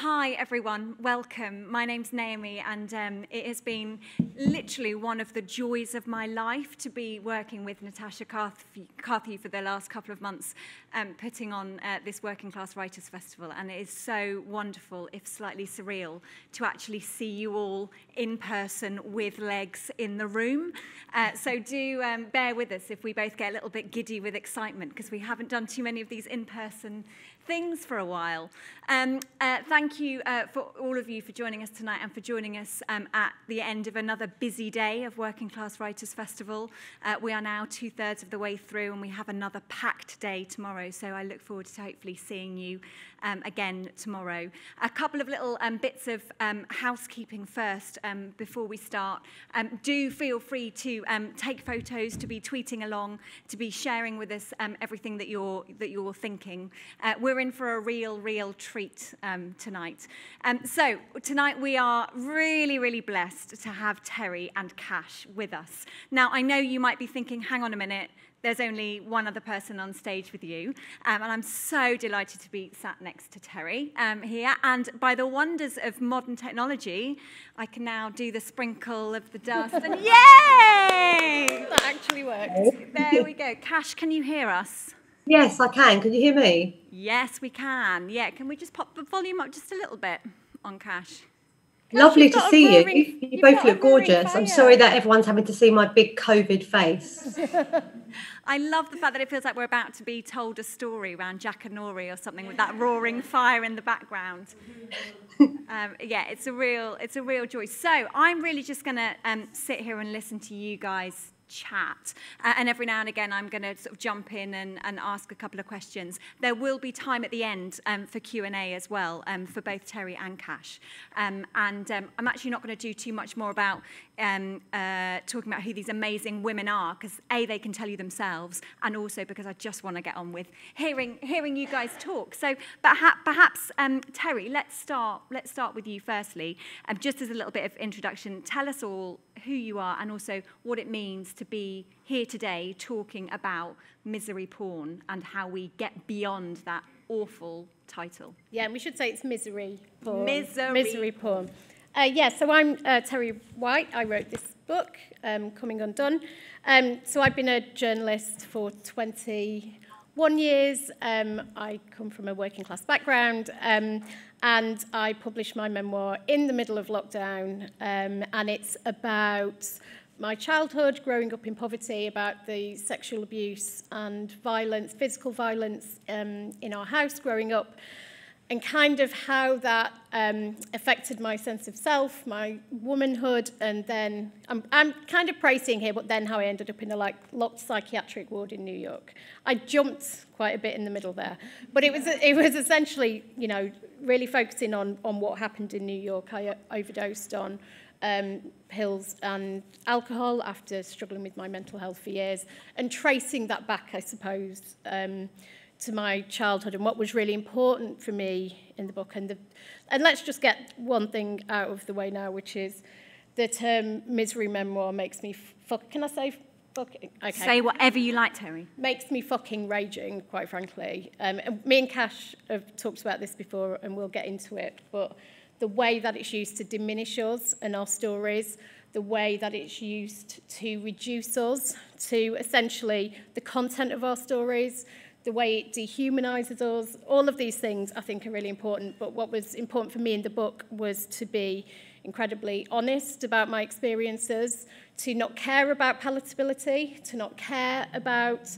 hi, everyone. Welcome. My name's Naomi, and um, it has been literally one of the joys of my life to be working with Natasha Carthew for the last couple of months, um, putting on uh, this Working Class Writers Festival. And it is so wonderful, if slightly surreal, to actually see you all in person with legs in the room. Uh, so do um, bear with us if we both get a little bit giddy with excitement, because we haven't done too many of these in person things for a while. Um, uh, thank you uh, for all of you for joining us tonight and for joining us um, at the end of another busy day of Working Class Writers Festival. Uh, we are now two thirds of the way through and we have another packed day tomorrow. So I look forward to hopefully seeing you um, again tomorrow. A couple of little um, bits of um, housekeeping first um, before we start. Um, do feel free to um, take photos, to be tweeting along, to be sharing with us um, everything that you're, that you're thinking. Uh, we're in for a real, real treat um, tonight. Um, so tonight we are really, really blessed to have Terri and Cash with us. Now, I know you might be thinking, hang on a minute, there's only one other person on stage with you. Um, and I'm so delighted to be sat next to Terri um, here. And by the wonders of modern technology, I can now do the sprinkle of the dust. and yay! That actually worked. There we go. Cash, can you hear us? Yes, I can. Can you hear me? Yes, we can. Yeah, can we just pop the volume up just a little bit on Cash? Lovely to see roaring, you. You both look gorgeous. I'm sorry that everyone's having to see my big COVID face. I love the fact that it feels like we're about to be told a story around Jackanory or something with that roaring fire in the background. um, yeah, it's a real, it's a real joy. So I'm really just going to um, sit here and listen to you guys chat. Uh, and every now and again, I'm going to sort of jump in and, and ask a couple of questions. There will be time at the end um, for Q&A as well um, for both Terri and Cash. Um, and um, I'm actually not going to do too much more about um, uh, talking about who these amazing women are, because A, they can tell you themselves, and also because I just want to get on with hearing, hearing you guys talk. So perhaps, perhaps um, Terri, let's start, let's start with you firstly. Um, just as a little bit of introduction, tell us all who you are and also what it means to be here today talking about misery porn and how we get beyond that awful title. Yeah, and we should say it's misery porn. Misery, misery porn. Uh, yeah, so I'm uh, Terri White. I wrote this book, um, Coming Undone. Um, so I've been a journalist for 21 years. Um, I come from a working class background, um, and I published my memoir in the middle of lockdown, um, and it's about my childhood, growing up in poverty, about the sexual abuse and violence, physical violence um, in our house growing up, and kind of how that um, affected my sense of self, my womanhood, and then I'm, I'm kind of praising here, but then how I ended up in a like locked psychiatric ward in New York. I jumped quite a bit in the middle there, but it was it was essentially you know really focusing on on what happened in New York. I overdosed on um, pills and alcohol after struggling with my mental health for years, and tracing that back, I suppose. Um, to my childhood and what was really important for me in the book. And, the, and let's just get one thing out of the way now, which is the term misery memoir makes me fuck. Can I say fucking? Okay. Say whatever you like, Terri. Makes me fucking raging, quite frankly. Um, and me and Cash have talked about this before, and we'll get into it. But the way that it's used to diminish us and our stories, the way that it's used to reduce us to essentially the content of our stories, the way it dehumanizes us, all of these things I think are really important. But what was important for me in the book was to be incredibly honest about my experiences, to not care about palatability, to not care about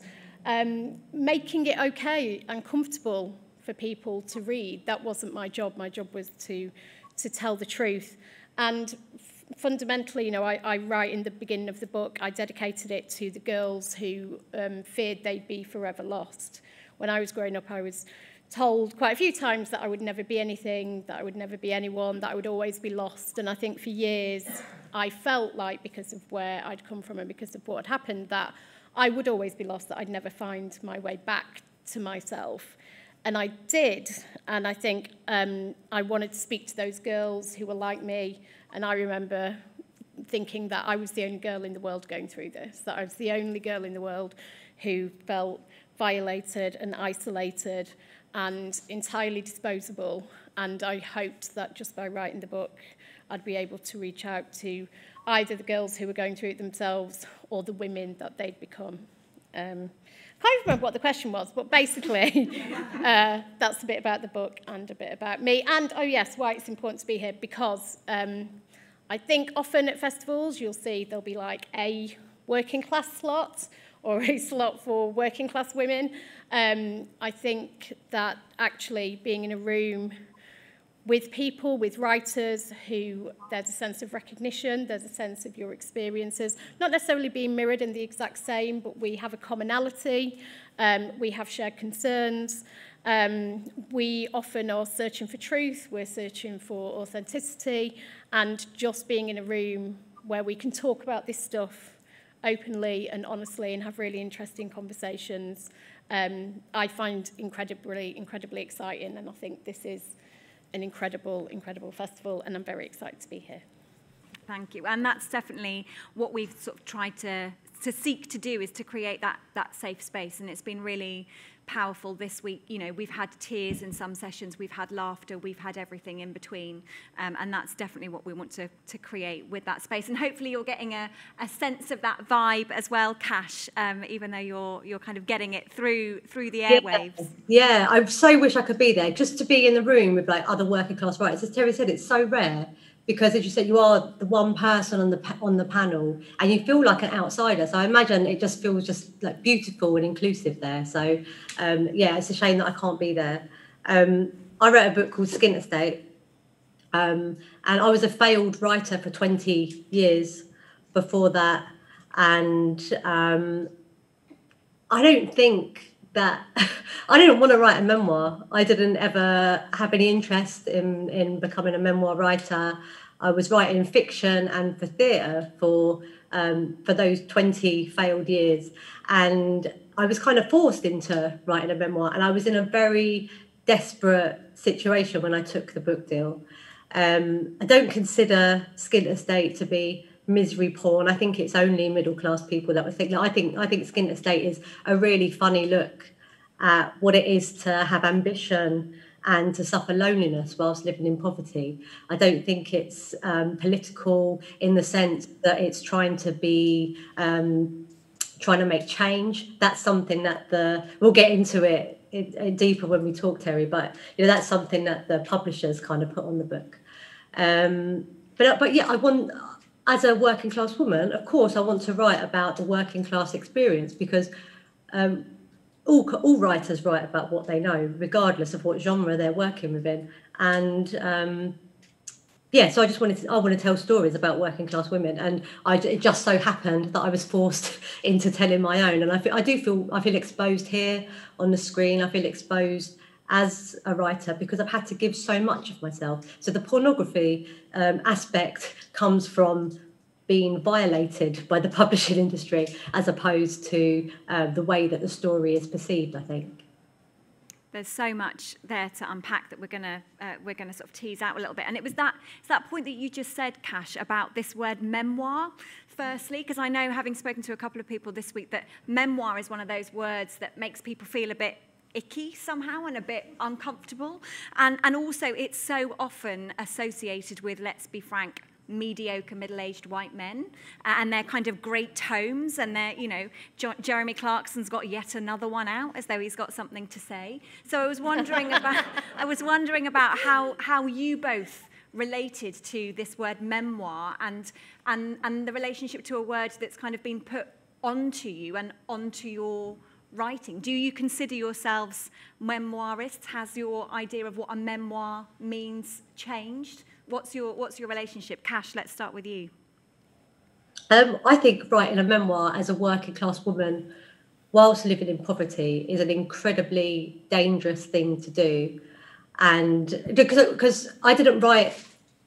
um, making it okay and comfortable for people to read. That wasn't my job. My job was to, to tell the truth. And fundamentally, you know, I, I write in the beginning of the book, I dedicated it to the girls who um, feared they'd be forever lost. When I was growing up, I was told quite a few times that I would never be anything, that I would never be anyone, that I would always be lost. And I think for years, I felt like because of where I'd come from and because of what had happened, that I would always be lost, that I'd never find my way back to myself. And I did. And I think um, I wanted to speak to those girls who were like me. And I remember thinking that I was the only girl in the world going through this, that I was the only girl in the world who felt violated and isolated and entirely disposable. And I hoped that just by writing the book, I'd be able to reach out to either the girls who were going through it themselves or the women that they'd become. Um, can't remember what the question was, but basically, uh, that's a bit about the book and a bit about me. And, oh yes, why it's important to be here, because um, I think often at festivals you'll see there'll be like a working class slot or a slot for working class women. Um, I think that actually being in a room with people, with writers who there's a sense of recognition, there's a sense of your experiences, not necessarily being mirrored in the exact same, but we have a commonality, um, we have shared concerns, um, we often are searching for truth, we're searching for authenticity, and just being in a room where we can talk about this stuff openly and honestly and have really interesting conversations, um, I find incredibly, incredibly exciting, and I think this is an incredible, incredible festival, and I'm very excited to be here. Thank you. And that's definitely what we've sort of tried to, to seek to do is to create that, that safe space. And it's been really powerful this week. You know, we've had tears in some sessions, we've had laughter, we've had everything in between. Um, and that's definitely what we want to, to create with that space. And hopefully you're getting a, a sense of that vibe as well, Cash, um, even though you're, you're kind of getting it through, through the airwaves. Yeah. yeah, I so wish I could be there just to be in the room with like other working class writers. As Terri said, it's so rare because as you said you are the one person on the on the panel and you feel like an outsider. So i imagine it just feels just like beautiful and inclusive there. So um, yeah it's a shame that i can't be there. Um, i wrote a book called Skint Estate um, and i was a failed writer for 20 years before that. And um, i don't think that I didn't want to write a memoir. I didn't ever have any interest in, in becoming a memoir writer. I was writing fiction and for theatre for um, for those 20 failed years. And I was kind of forced into writing a memoir. And I was in a very desperate situation when I took the book deal. Um, I don't consider Skint Estate to be misery porn. I think it's only middle class people that would think. I think I think Skint Estate is a really funny look at what it is to have ambition and to suffer loneliness whilst living in poverty. I don't think it's um, political in the sense that it's trying to be um, trying to make change. That's something that the we'll get into it, it, it, deeper when we talk, Terri. But you know that's something that the publishers kind of put on the book. Um, but but yeah, I want as a working class woman, of course, I want to write about the working class experience because um, all, all writers write about what they know, regardless of what genre they're working within. And um, yeah, so I just wanted to, I want to tell stories about working class women, and I it just so happened that I was forced into telling my own, and I feel I do feel I feel exposed here on the screen. I feel exposed as a writer because I've had to give so much of myself. So the pornography um, aspect comes from being violated by the publishing industry as opposed to uh, the way that the story is perceived, I think. There's so much there to unpack that we're gonna uh, we're gonna sort of tease out a little bit, and it was that it's that point that you just said, Cash, about this word memoir. Firstly, because I know, having spoken to a couple of people this week, that memoir is one of those words that makes people feel a bit icky somehow and a bit uncomfortable. And, and also, it's so often associated with, let's be frank, mediocre middle-aged white men and they're kind of great tomes and they're you know jo- jeremy clarkson's got yet another one out as though he's got something to say so i was wondering about i was wondering about how how you both related to this word memoir and and and the relationship to a word that's kind of been put onto you and onto your writing do you consider yourselves memoirists has your idea of what a memoir means changed what's your what's your relationship? Cash, let's start with you. Um, I think writing a memoir as a working class woman whilst living in poverty is an incredibly dangerous thing to do. And because, I didn't write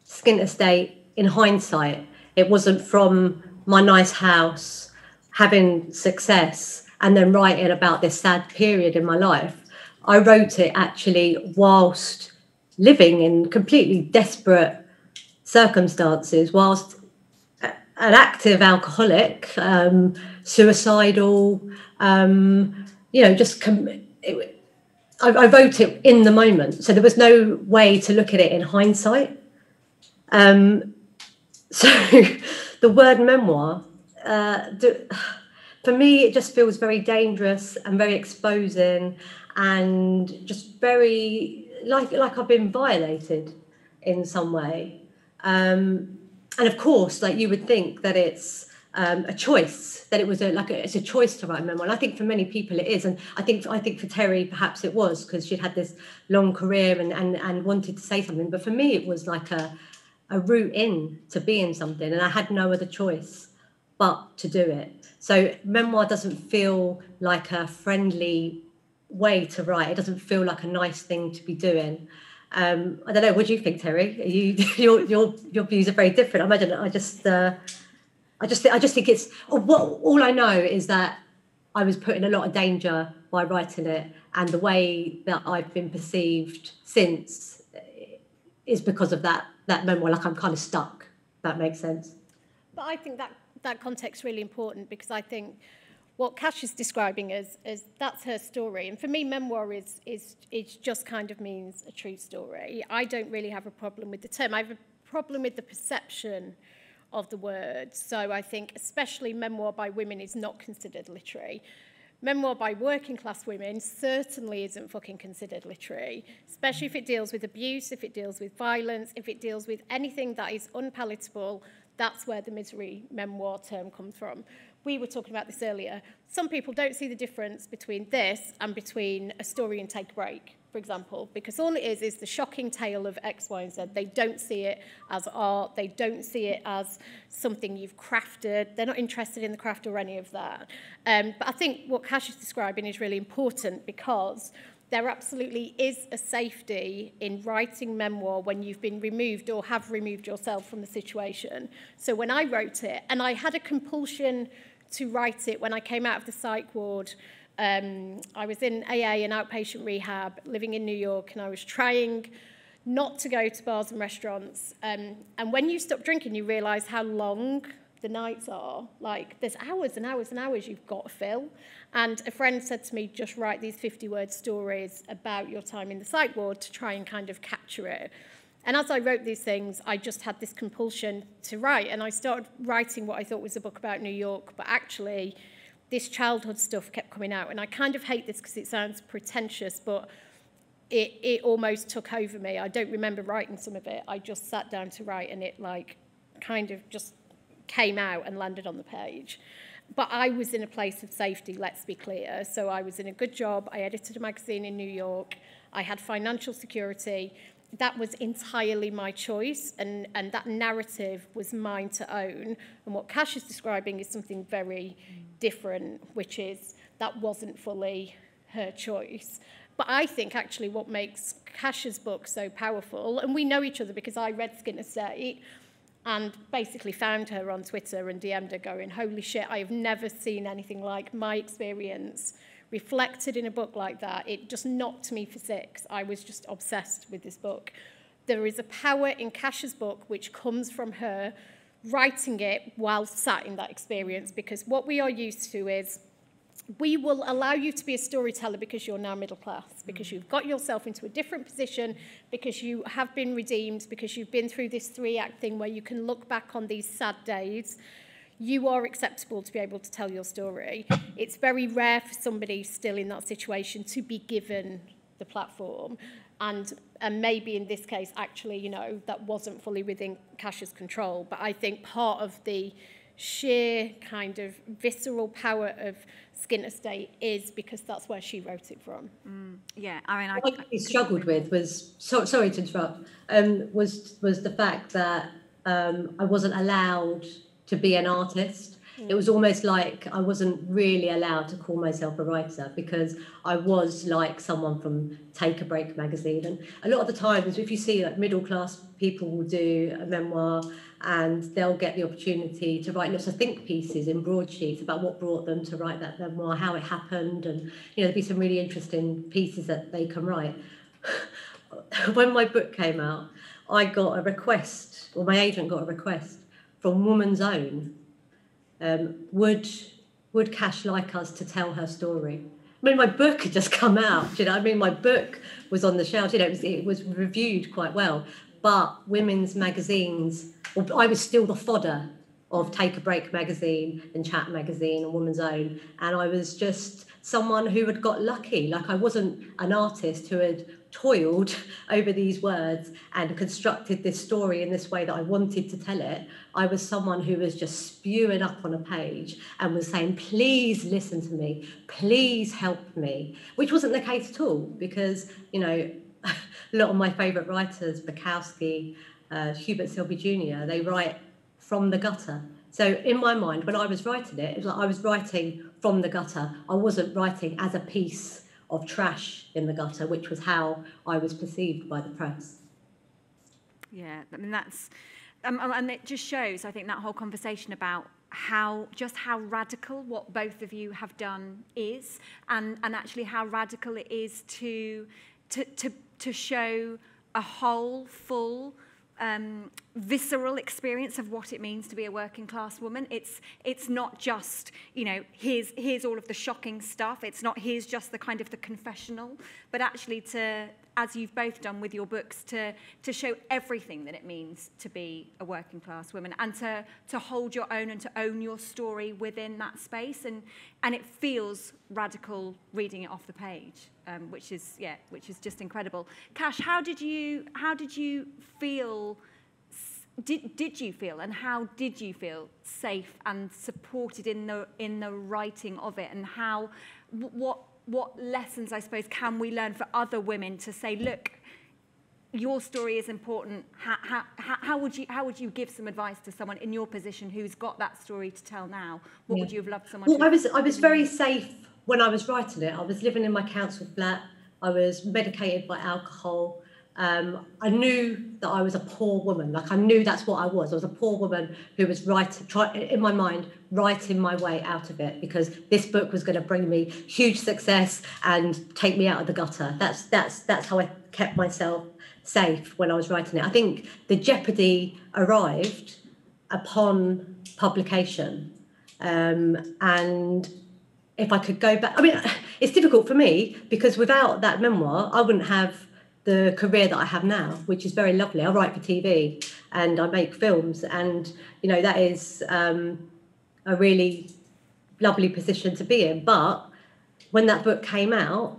Skint Estate in hindsight, it wasn't from my nice house having success and then writing about this sad period in my life. I wrote it actually whilst living in completely desperate circumstances whilst an active alcoholic, um, suicidal, um, you know, just com- it, I, I, wrote it in the moment, so there was no way to look at it in hindsight. Um, so the word memoir, uh, do, for me, it just feels very dangerous and very exposing, and just very like like I've been violated in some way. Um, and of course, like you would think that it's um, a choice that it was a like a, it's a choice to write a memoir. And i think for many people it is. And i think i think for terri perhaps it was because she'd had this long career and, and and wanted to say something. But for me it was like a a route in to being something. And i had no other choice but to do it so memoir doesn't feel like a friendly way to write it doesn't feel like a nice thing to be doing um, I don't know. What do you think, Terri? You, your your your views are very different. I imagine. I just uh, I just I just think it's oh, what all I know is that I was put in a lot of danger by writing it, and the way that I've been perceived since is because of that that memoir. Like I'm kind of stuck. That makes sense. But I think that that context is really important because I think what Cash is describing as, as that's her story. And for me, memoir is, is, just kind of means a true story. I don't really have a problem with the term. I have a problem with the perception of the word. So I think especially memoir by women is not considered literary. Memoir by working class women certainly isn't fucking considered literary, especially if it deals with abuse, if it deals with violence, if it deals with anything that is unpalatable. That's where the misery memoir term comes from. We were talking about this earlier. Some people don't see the difference between this and between a story and take a break. for example, because all it is is the shocking tale of X, Y, and Z. They don't see it as art. They don't see it as something you've crafted. They're not interested in the craft or any of that. Um, but I think what Cash is describing is really important because there absolutely is a safety in writing memoir when you've been removed or have removed yourself from the situation. So when I wrote it, and I had a compulsion to write it when I came out of the psych ward, um, I was in AA and outpatient rehab, living in New York, and I was trying not to go to bars and restaurants. Um, and when you stop drinking, you realise how long the nights are. Like, there's hours and hours and hours you've got to fill. And a friend said to me, just write these 50 word stories about your time in the psych ward to try and kind of capture it. And as I wrote these things, I just had this compulsion to write. And I started writing what I thought was a book about New York, but actually, this childhood stuff kept coming out. And I kind of hate this because it sounds pretentious, but it, it almost took over me. I don't remember writing some of it. I just sat down to write and it like kind of just came out and landed on the page. But I was in a place of safety, let's be clear. So I was in a good job. I edited a magazine in New York. I had financial security. That was entirely my choice, and, and that narrative was mine to own. And what Cash is describing is something very different, which is that wasn't fully her choice. But I think actually what makes Cash's book so powerful, and we know each other because I read Skint Estate and basically found her on Twitter and DM'd her going, holy shit, I have never seen anything like my experience reflected in a book like that. It just knocked me for six. I was just obsessed with this book. There is a power in Cash's book which comes from her writing it while sat in that experience because what we are used to is we will allow you to be a storyteller because you're now middle class, because mm. you've got yourself into a different position, because you have been redeemed, because you've been through this three act thing where you can look back on these sad days. You are acceptable to be able to tell your story. It's very rare for somebody still in that situation to be given the platform. And, and maybe in this case, actually, you know, that wasn't fully within Cash's control. But I think part of the sheer kind of visceral power of Skint Estate is because that's where she wrote it from. Mm, yeah, I mean, I, what I struggled with was so, sorry to interrupt. Um, was was the fact that um, I wasn't allowed to be an artist. It was almost like I wasn't really allowed to call myself a writer because I was like someone from Take a Break magazine. And a lot of the times, if you see like middle class people will do a memoir and they'll get the opportunity to write lots of think pieces in broadsheets about what brought them to write that memoir, how it happened, and you know there'll be some really interesting pieces that they can write. when my book came out, I got a request, or my agent got a request from Woman's Own um, would would Cash like us to tell her story? I mean, my book had just come out. You know, I mean, my book was on the shelf. You know, it was, it was reviewed quite well. But women's magazines, I was still the fodder of Take a Break magazine and Chat magazine and Woman's Own, and I was just someone who had got lucky. Like I wasn't an artist who had toiled over these words and constructed this story in this way that I wanted to tell it. I was someone who was just spewing up on a page and was saying, please listen to me, please help me, which wasn't the case at all because, you know, a lot of my favourite writers, Bukowski, uh, Hubert Selby Jr., they write from the gutter. So in my mind, when I was writing it, like I was writing from the gutter. I wasn't writing as a piece of trash in the gutter, which was how I was perceived by the press. Yeah, I mean that's, um, um, and it just shows. I think that whole conversation about how just how radical what both of you have done is, and and actually how radical it is to to to to show a whole, full um, visceral experience of what it means to be a working class woman. It's, it's not just, you know, here's, here's all of the shocking stuff. It's not here's just the kind of the confessional, but actually to, as you've both done with your books, to, to show everything that it means to be a working class woman and to, to hold your own and to own your story within that space. And, and it feels radical reading it off the page, um, which is, yeah, which is just incredible. Cash, how did you, how did you feel did, did you feel and how did you feel safe and supported in the in the writing of it and how what what lessons, I suppose, can we learn for other women to say, look, your story is important. How, how, how, would you, how would you give some advice to someone in your position who's got that story to tell now? What yeah. would you have loved someone well, to I was, I was very safe when I was writing it. I was living in my council flat. I was medicated by alcohol. Um, I knew that I was a poor woman. Like I knew that's what I was. I was a poor woman who was writing, try, in my mind, writing my way out of it because this book was going to bring me huge success and take me out of the gutter. That's that's that's how I kept myself safe when I was writing it. I think the jeopardy arrived upon publication, um, and if I could go back, I mean, it's difficult for me because without that memoir, I wouldn't have the career that I have now, which is very lovely. I write for TV and I make films, and you know that is um, a really lovely position to be in. But when that book came out,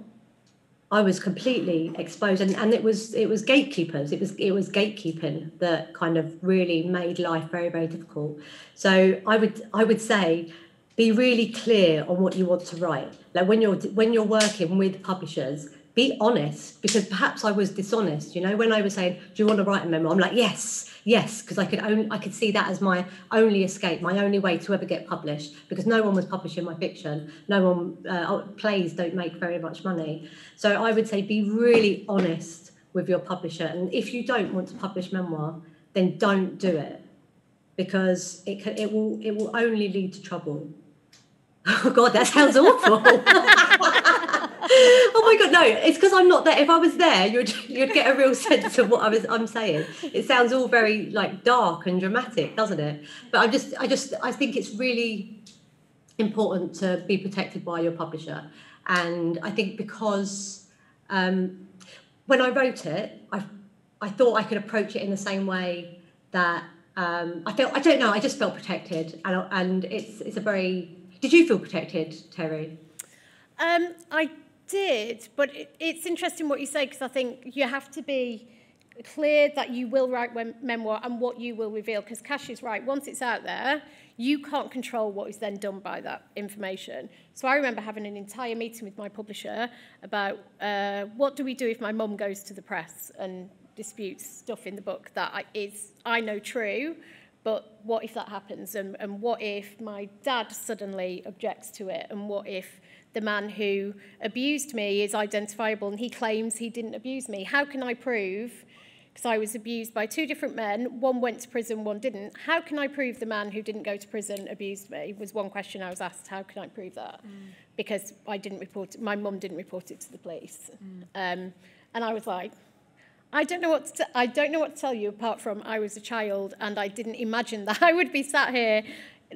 I was completely exposed, and, and it was it was gatekeepers. It was it was gatekeeping that kind of really made life very very difficult. So I would I would say be really clear on what you want to write. Like when you're when you're working with publishers be honest because perhaps I was dishonest. You know, when I was saying, "Do you want to write a memoir?" I'm like, "Yes, yes," because I could only I could see that as my only escape, my only way to ever get published because no one was publishing my fiction. No one uh, oh, plays don't make very much money. So I would say be really honest with your publisher, and if you don't want to publish memoir, then don't do it because it can, it will it will only lead to trouble. Oh God, that sounds awful. oh my god, no! It's because I'm not there. If I was there, you'd you'd get a real sense of what I was I'm saying. It sounds all very like dark and dramatic, doesn't it? But I just I just I think it's really important to be protected by your publisher, and I think because um, when I wrote it, I I thought I could approach it in the same way that um, I felt I don't know I just felt protected and and it's it's a very did you feel protected Terri? Um, I did, but it, it's interesting what you say because I think you have to be clear that you will write memoir and what you will reveal because Cash is right. Once it's out there, you can't control what is then done by that information. So I remember having an entire meeting with my publisher about uh, what do we do if my mum goes to the press and disputes stuff in the book that I, is I know true, but what if that happens? And, and what if my dad suddenly objects to it? And what if the man who abused me is identifiable and he claims he didn't abuse me. How can I prove, because I was abused by two different men, one went to prison, one didn't, how can I prove the man who didn't go to prison abused me? Was one question I was asked, how can I prove that? Mm. Because I didn't report it, my mum didn't report it to the police. Mm. Um, and I was like, I don't know what to I don't know what to tell you apart from I was a child and I didn't imagine that I would be sat here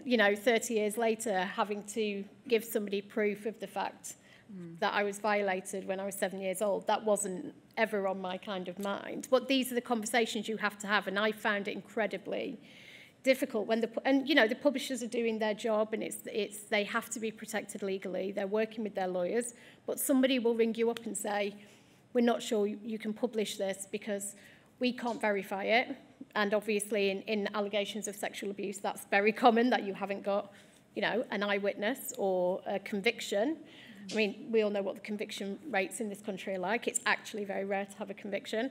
you know, 30 years later, having to give somebody proof of the fact mm. that I was violated when I was seven years old. That wasn't ever on my kind of mind. But these are the conversations you have to have, and I found it incredibly difficult when the and you know the publishers are doing their job and it's it's they have to be protected legally they're working with their lawyers but somebody will ring you up and say we're not sure you can publish this because we can't verify it and obviously in, in allegations of sexual abuse that's very common that you haven't got you know an eyewitness or a conviction. I mean we all know what the conviction rates in this country are like. It's actually very rare to have a conviction.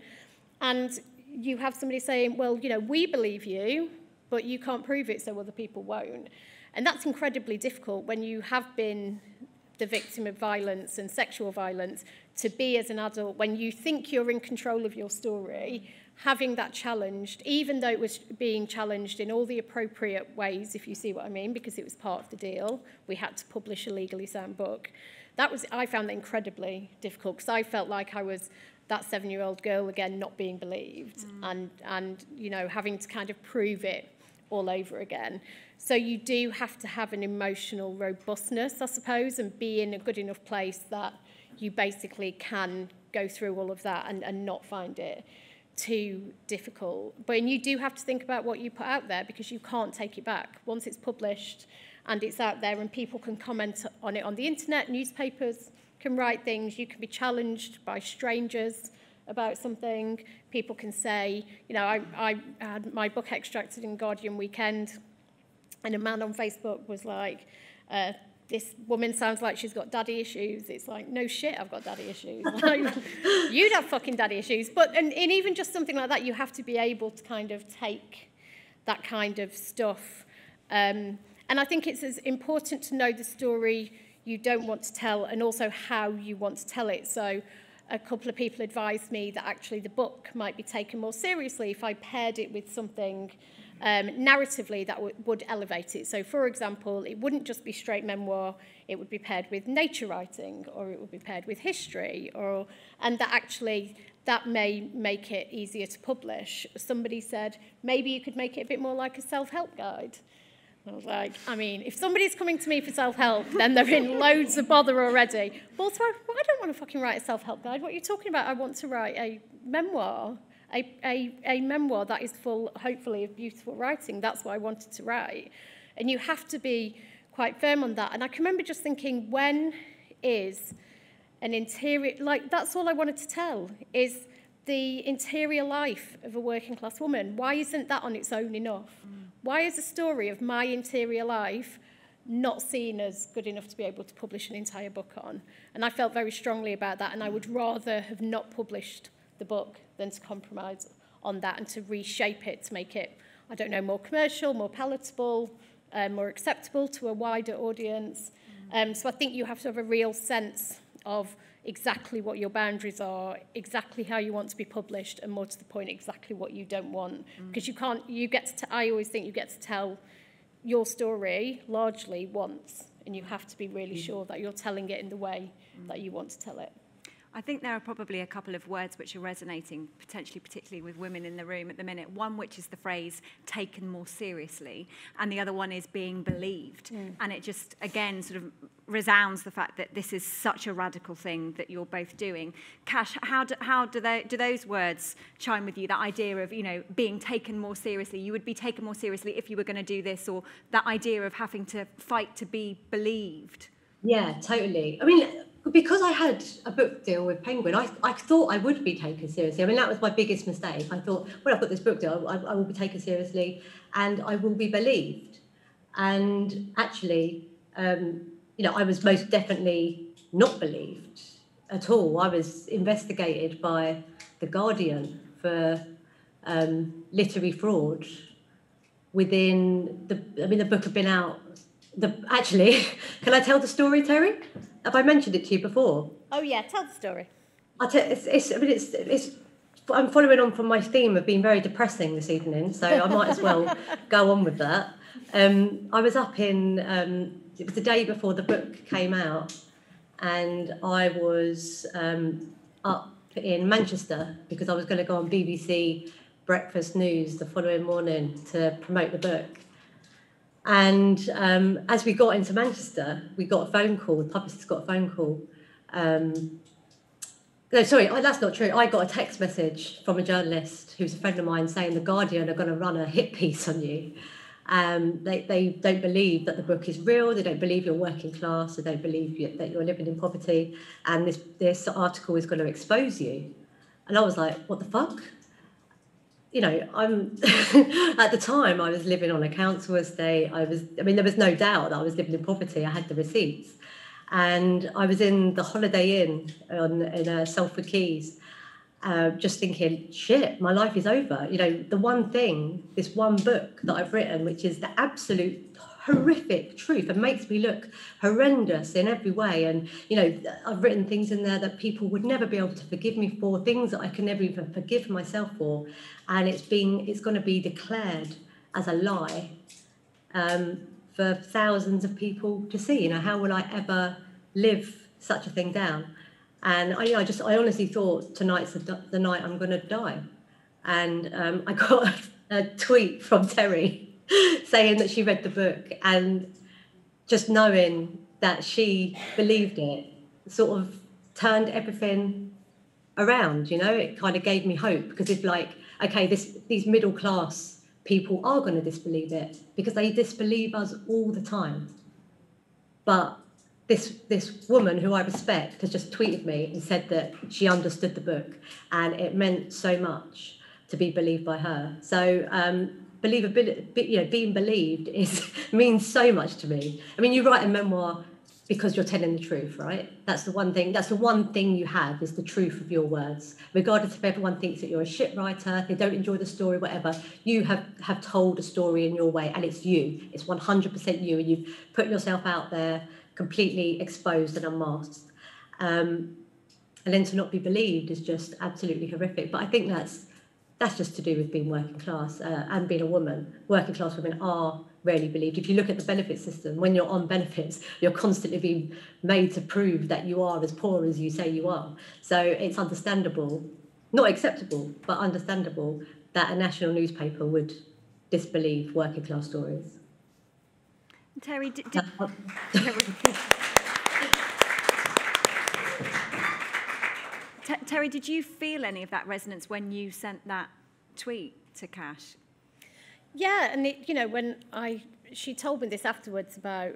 And you have somebody saying well you know we believe you but you can't prove it so other people won't. And that's incredibly difficult when you have been the victim of violence and sexual violence to be as an adult when you think you're in control of your story having that challenged even though it was being challenged in all the appropriate ways if you see what I mean because it was part of the deal we had to publish a legally sound book that was I found that incredibly difficult because I felt like I was that seven-year-old girl again not being believed mm. and and you know having to kind of prove it all over again. So you do have to have an emotional robustness, I suppose, and be in a good enough place that you basically can go through all of that and, and not find it too difficult. But you do have to think about what you put out there because you can't take it back. Once it's published and it's out there and people can comment on it on the internet, newspapers can write things, you can be challenged by strangers about something. People can say, you know, I, I had my book extracted in Guardian Weekend, and a man on Facebook was like, uh, this woman sounds like she's got daddy issues. It's like, no shit, I've got daddy issues. Like, you'd have fucking daddy issues. But, and, and even just something like that, you have to be able to kind of take that kind of stuff. Um, and I think it's as important to know the story you don't want to tell and also how you want to tell it. So a couple of people advised me that actually the book might be taken more seriously if I paired it with something um, narratively that would elevate it. So, for example, it wouldn't just be straight memoir, it would be paired with nature writing, or it would be paired with history, or and that actually that may make it easier to publish. Somebody said maybe you could make it a bit more like a self-help guide. I was like, I mean, if somebody's coming to me for self-help, then they're in loads of bother already. But also, I don't want to fucking write a self-help guide. What are you talking about? I want to write a memoir, a, a, a memoir that is full, hopefully, of beautiful writing. That's what I wanted to write. And you have to be quite firm on that. And I can remember just thinking, when is an interior, like, that's all I wanted to tell, is the interior life of a working class woman. Why isn't that on its own enough? Mm. Why is the story of my interior life not seen as good enough to be able to publish an entire book on? And I felt very strongly about that, and I would rather have not published the book than to compromise on that and to reshape it to make it, I don't know, more commercial, more palatable, uh, more acceptable to a wider audience. Um, so I think you have to have a real sense of exactly what your boundaries are, exactly how you want to be published, and more to the point, exactly what you don't want. Because mm. you can't, you get to, I always think you get to tell your story largely once, and you have to be really mm. sure that you're telling it in the way mm. that you want to tell it. I think there are probably a couple of words which are resonating, potentially, particularly with women in the room at the minute. One, which is the phrase taken more seriously, and the other one is being believed. Mm. And it just, again, sort of resounds the fact that this is such a radical thing that you're both doing. Cash, how do, how do, they, do those words chime with you? That idea of, you know, being taken more seriously. You would be taken more seriously if you were going to do this, or that idea of having to fight to be believed. Yeah, totally. I mean, because I had a book deal with Penguin, I, I thought I would be taken seriously. I mean, that was my biggest mistake. I thought, well, I've got this book deal, I, I will be taken seriously and I will be believed. And actually, um, you know, I was most definitely not believed at all. I was investigated by The Guardian for um, literary fraud within the, I mean, the book had been out. The, actually, can I tell the story, Terri? Have I mentioned it to you before? Oh yeah, tell the story. I tell, it's, it's, I mean, it's, it's, I'm following on from my theme of being very depressing this evening, so I might as well go on with that. Um, I was up in, um, it was the day before the book came out, and I was um, up in Manchester because I was going to go on BBC Breakfast News the following morning to promote the book. And um, as we got into Manchester, we got a phone call, the publicist got a phone call, Um, no, sorry, that's not true. I got a text message from a journalist who's a friend of mine saying the Guardian are going to run a hit piece on you. Um, they, they don't believe that the book is real. They don't believe you're working class. They don't believe you, that you're living in poverty. And this, this article is going to expose you. And I was like, what the fuck? You know, I'm at the time I was living on a council estate. I was, I mean, there was no doubt that I was living in poverty. I had the receipts. And I was in the Holiday Inn on, in uh, Salford Quays uh, just thinking, shit, my life is over. You know, the one thing, this one book that I've written, which is the absolute horrific truth and makes me look horrendous in every way. And, you know, I've written things in there that people would never be able to forgive me for, things that I can never even forgive myself for. And it's being, it's going to be declared as a lie um, for thousands of people to see. You know, how will I ever live such a thing down? And I, I just, I honestly thought tonight's the, the night I'm going to die. And um, I got a tweet from Terri saying that she read the book and just knowing that she believed it sort of turned everything around you know it kind of gave me hope because it's like okay this these middle class people are going to disbelieve it because they disbelieve us all the time but this this woman who I respect has just tweeted me and said that she understood the book and it meant so much to be believed by her. So um, believability, you know, being believed is means so much to me. I mean, you write a memoir because you're telling the truth, right? That's the one thing. That's the one thing you have is the truth of your words. Regardless if everyone thinks that you're a shit writer, they don't enjoy the story, whatever. You have have told a story in your way, and it's you. It's 100% you, and you've put yourself out there completely exposed and unmasked. Um, and then to not be believed is just absolutely horrific. But I think that's that's just to do with being working class uh, and being a woman. Working class women are rarely believed. If you look at the benefit system, when you're on benefits, you're constantly being made to prove that you are as poor as you say you are. So it's understandable, not acceptable, but understandable that a national newspaper would disbelieve working class stories. Terri, did, did Terri, did you feel any of that resonance when you sent that tweet to Cash? Yeah, and it, you know, when I she told me this afterwards about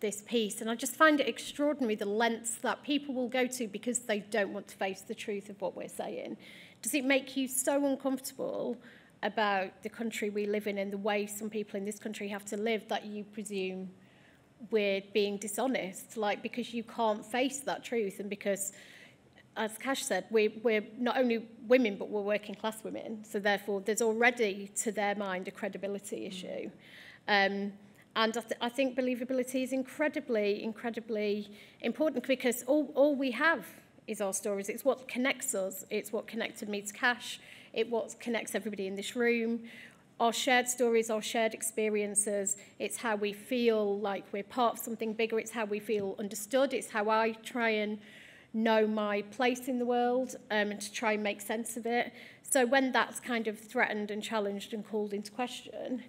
this piece, and I just find it extraordinary the lengths that people will go to because they don't want to face the truth of what we're saying. Does it make you so uncomfortable about the country we live in and the way some people in this country have to live that you presume we're being dishonest, like because you can't face that truth and because, as Cash said, we, we're not only women but we're working class women, so therefore there's already to their mind a credibility mm. issue. Um, and I, th I think believability is incredibly, incredibly important because all, all we have is our stories. It's what connects us. It's what connected me to Cash. It what connects everybody in this room. Our shared stories, our shared experiences, it's how we feel like we're part of something bigger. It's how we feel understood. It's how I try and know my place in the world um, and to try and make sense of it. So when that's kind of threatened and challenged and called into question,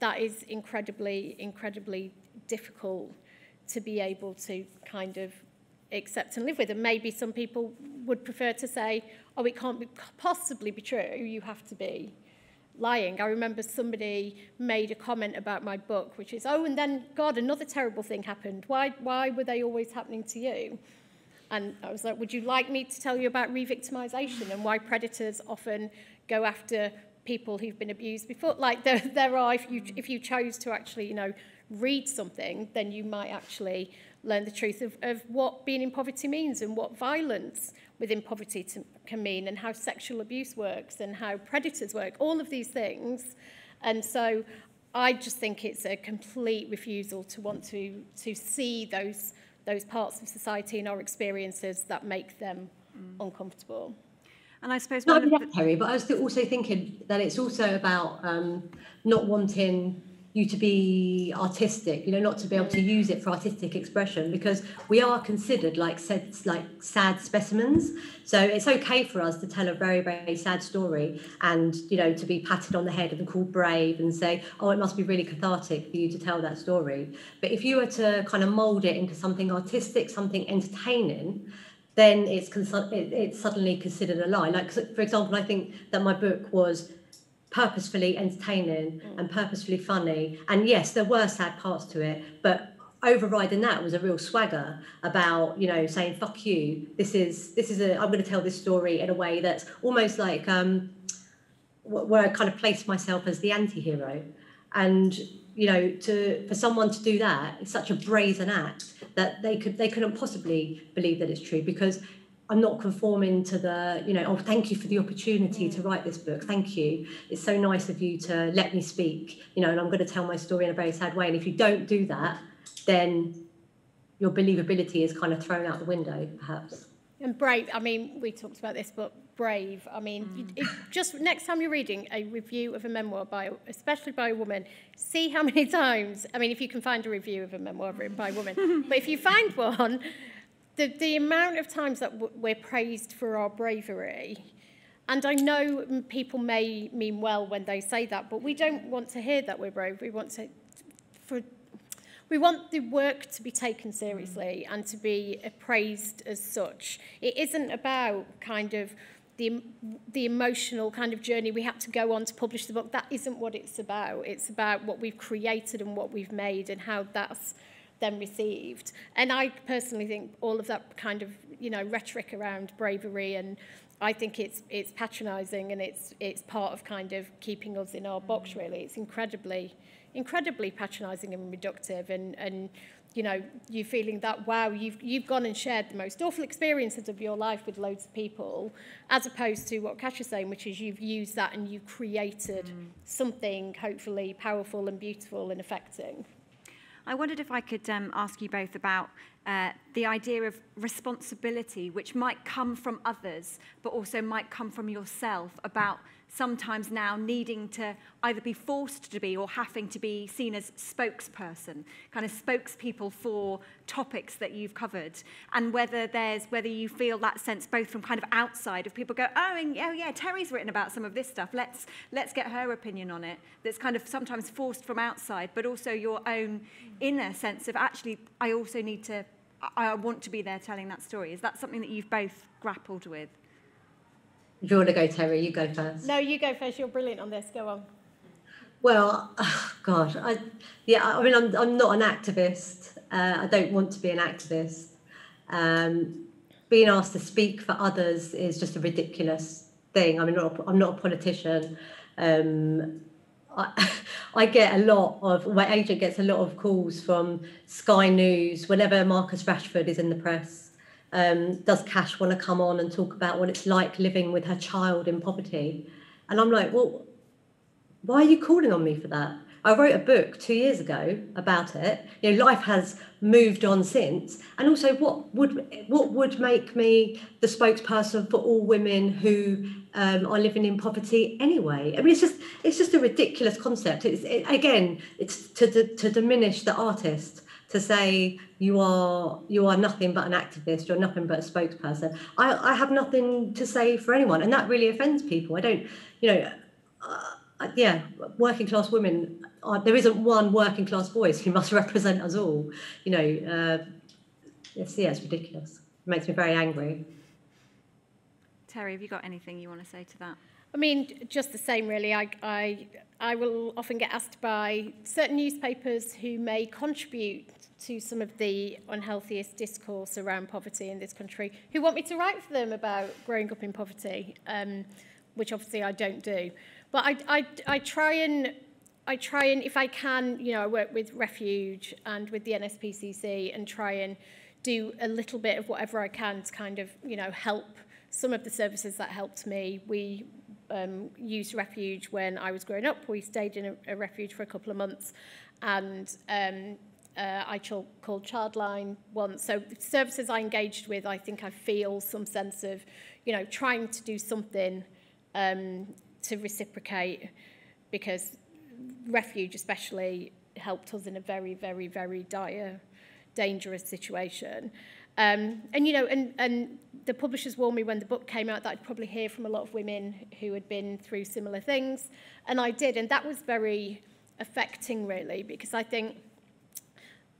that is incredibly, incredibly difficult to be able to kind of accept and live with. And maybe some people would prefer to say, oh, it can't be, possibly be true, you have to be lying. I remember somebody made a comment about my book, which is, oh, and then, God, another terrible thing happened. Why, why were they always happening to you? And I was like, would you like me to tell you about revictimization and why predators often go after people who've been abused before? Like there, there are, if you, if you chose to actually, you know, read something, then you might actually learn the truth of, of what being in poverty means and what violence within poverty to, can mean and how sexual abuse works and how predators work, all of these things. And so I just think it's a complete refusal to want to, to see those, those parts of society and our experiences that make them mm. uncomfortable. And I suppose not only that, Terri, but I was also thinking that it's also about um, not wanting you to be artistic, you know, not to be able to use it for artistic expression because we are considered like said, like sad specimens. So it's okay for us to tell a very, very sad story and, you know, to be patted on the head and called brave and say, oh, it must be really cathartic for you to tell that story. But if you were to kind of mold it into something artistic, something entertaining, then it's, it's suddenly considered a lie. Like, for example, I think that my book was purposefully entertaining mm. and purposefully funny. And yes, there were sad parts to it, but overriding that was a real swagger about you know saying fuck you this is this is a i'm going to tell this story in a way that's almost like um where i kind of place myself as the anti-hero and you know to for someone to do that it's such a brazen act that they could they couldn't possibly believe that it's true because I'm not conforming to the, you know, oh, thank you for the opportunity to write this book. Thank you. It's so nice of you to let me speak, you know, and I'm going to tell my story in a very sad way. And if you don't do that, then your believability is kind of thrown out the window, perhaps. And brave, I mean, we talked about this, but brave. I mean, mm. just next time you're reading a review of a memoir by, especially by a woman, see how many times. I mean, if you can find a review of a memoir written by a woman, but if you find one, the, the amount of times that we're praised for our bravery, and I know people may mean well when they say that, but we don't want to hear that we're brave. We want to, for, we want the work to be taken seriously and to be appraised as such. It isn't about kind of the, the emotional kind of journey we had to go on to publish the book. That isn't what it's about. It's about what we've created and what we've made and how that's then received. And I personally think all of that kind of, you know, rhetoric around bravery and I think it's it's patronizing and it's it's part of kind of keeping us in our box really. It's incredibly incredibly patronizing and reductive and and you know, you feeling that wow, you've you've gone and shared the most awful experiences of your life with loads of people, as opposed to what Cash is saying, which is you've used that and you've created mm. something hopefully powerful and beautiful and affecting. I wondered if I could um, ask you both about uh, the idea of responsibility, which might come from others, but also might come from yourself, about sometimes now needing to either be forced to be or having to be seen as spokesperson, kind of spokespeople for topics that you've covered, and whether there's whether you feel that sense both from kind of outside of people go, oh, and, oh yeah, Terri's written about some of this stuff. Let's let's get her opinion on it. That's kind of sometimes forced from outside, but also your own inner sense of actually, I also need to, I want to be there telling that story. Is that something that you've both grappled with? Do you want to go, Terri? You go first. No, you go first. You're brilliant on this. Go on. Well, oh God, I, yeah, I mean, I'm, I'm not an activist. Uh, I don't want to be an activist. Um, being asked to speak for others is just a ridiculous thing. I mean, not, I'm not a politician. Um, I, I get a lot of, my agent gets a lot of calls from Sky News whenever Marcus Rashford is in the press um, does Cash want to come on and talk about what it's like living with her child in poverty? And I'm like, well, why are you calling on me for that? I wrote a book two years ago about it. You know, life has moved on since. And also, what would what would make me the spokesperson for all women who um, are living in poverty anyway? I mean, it's just it's just a ridiculous concept. It's it, again, it's to, to to diminish the artist to say you are you are nothing but an activist you're nothing but a spokesperson. I, I have nothing to say for anyone and that really offends people. I don't you know uh, yeah working class women are, there isn't one working class voice who must represent us all you know uh, it's yeah it's ridiculous. It makes me very angry. Terri have you got anything you want to say to that? I mean, just the same, really. I, I, I will often get asked by certain newspapers who may contribute to some of the unhealthiest discourse around poverty in this country who want me to write for them about growing up in poverty, um, which obviously I don't do. But I, I, I try and I try and, if I can, you know, I work with Refuge and with the NSPCC and try and do a little bit of whatever I can to kind of, you know, help some of the services that helped me. We um, used Refuge when I was growing up. We stayed in a, a refuge for a couple of months and um, uh, I called Childline once. So services I engaged with, I think I feel some sense of, you know, trying to do something um, to reciprocate because refuge especially helped us in a very, very, very dire, dangerous situation. Um, and, you know, and, and the publishers warned me when the book came out that I'd probably hear from a lot of women who had been through similar things. And I did. And that was very affecting, really, because I think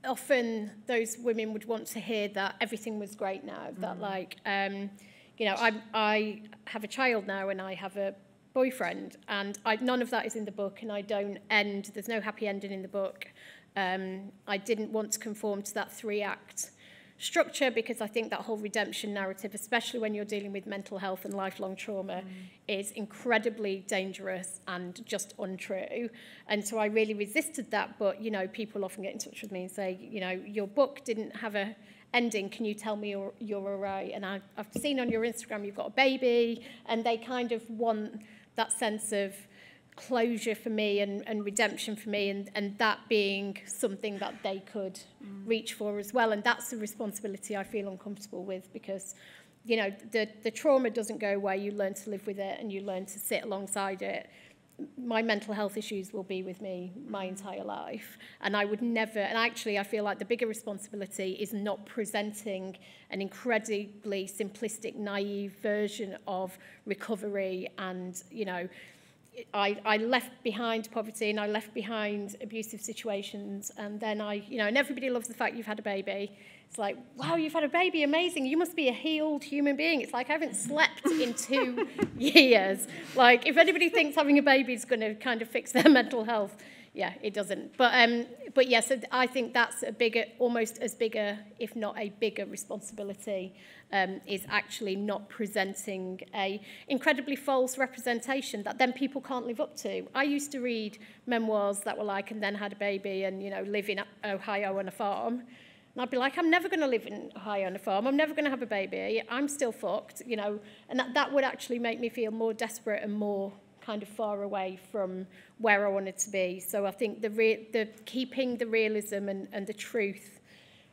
often those women would want to hear that everything was great now, mm. that like, um, you know, I, I have a child now and I have a boyfriend and I, none of that is in the book and I don't end, there's no happy ending in the book. Um, I didn't want to conform to that three act structure because I think that whole redemption narrative, especially when you're dealing with mental health and lifelong trauma, mm. is incredibly dangerous and just untrue. And so I really resisted that. But, you know, people often get in touch with me and say, you know, your book didn't have a ending. Can you tell me you're, you're all right? And I, I've seen on your Instagram you've got a baby. And they kind of want that sense of closure for me and, and redemption for me and, and that being something that they could mm. reach for as well. And that's a responsibility I feel uncomfortable with because you know the the trauma doesn't go away. You learn to live with it and you learn to sit alongside it. My mental health issues will be with me my entire life. And I would never and actually I feel like the bigger responsibility is not presenting an incredibly simplistic naive version of recovery and you know I, I left behind poverty and I left behind abusive situations and then I, you know, and everybody loves the fact you've had a baby. It's like, wow, you've had a baby, amazing. You must be a healed human being. It's like I haven't slept in two years. Like if anybody thinks having a baby is going to kind of fix their mental health, yeah, it doesn't. But um, but yes, yeah, so I think that's a bigger, almost as bigger, if not a bigger responsibility, um, is actually not presenting a incredibly false representation that then people can't live up to. I used to read memoirs that were like, and then had a baby and you know live in Ohio on a farm. And I'd be like, I'm never going to live in Ohio on a farm. I'm never going to have a baby. I'm still fucked, you know. And that, that would actually make me feel more desperate and more kind of far away from where I wanted to be. So I think the, re- the keeping the realism and, and the truth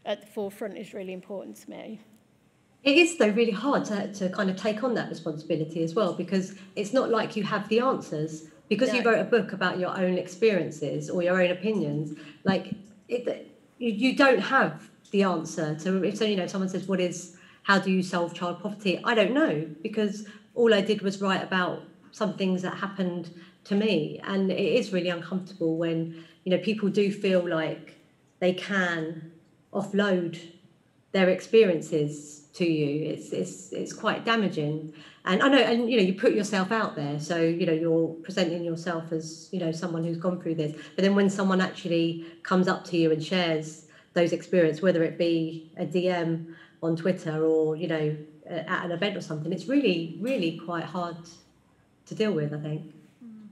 at the forefront is really important to me. It is, though, really hard to, to kind of take on that responsibility as well because it's not like you have the answers. Because no. you wrote a book about your own experiences or your own opinions, like it, you, you don't have the answer to if so you know someone says what is how do you solve child poverty i don't know because all i did was write about some things that happened to me. And it is really uncomfortable when you know people do feel like they can offload their experiences to you. It's it's it's quite damaging. And i know and you know you put yourself out there. So you know you're presenting yourself as you know someone who's gone through this. But then when someone actually comes up to you and shares those experiences whether it be a dm on twitter or you know at an event or something it's really really quite hard to deal with, I think. Mm.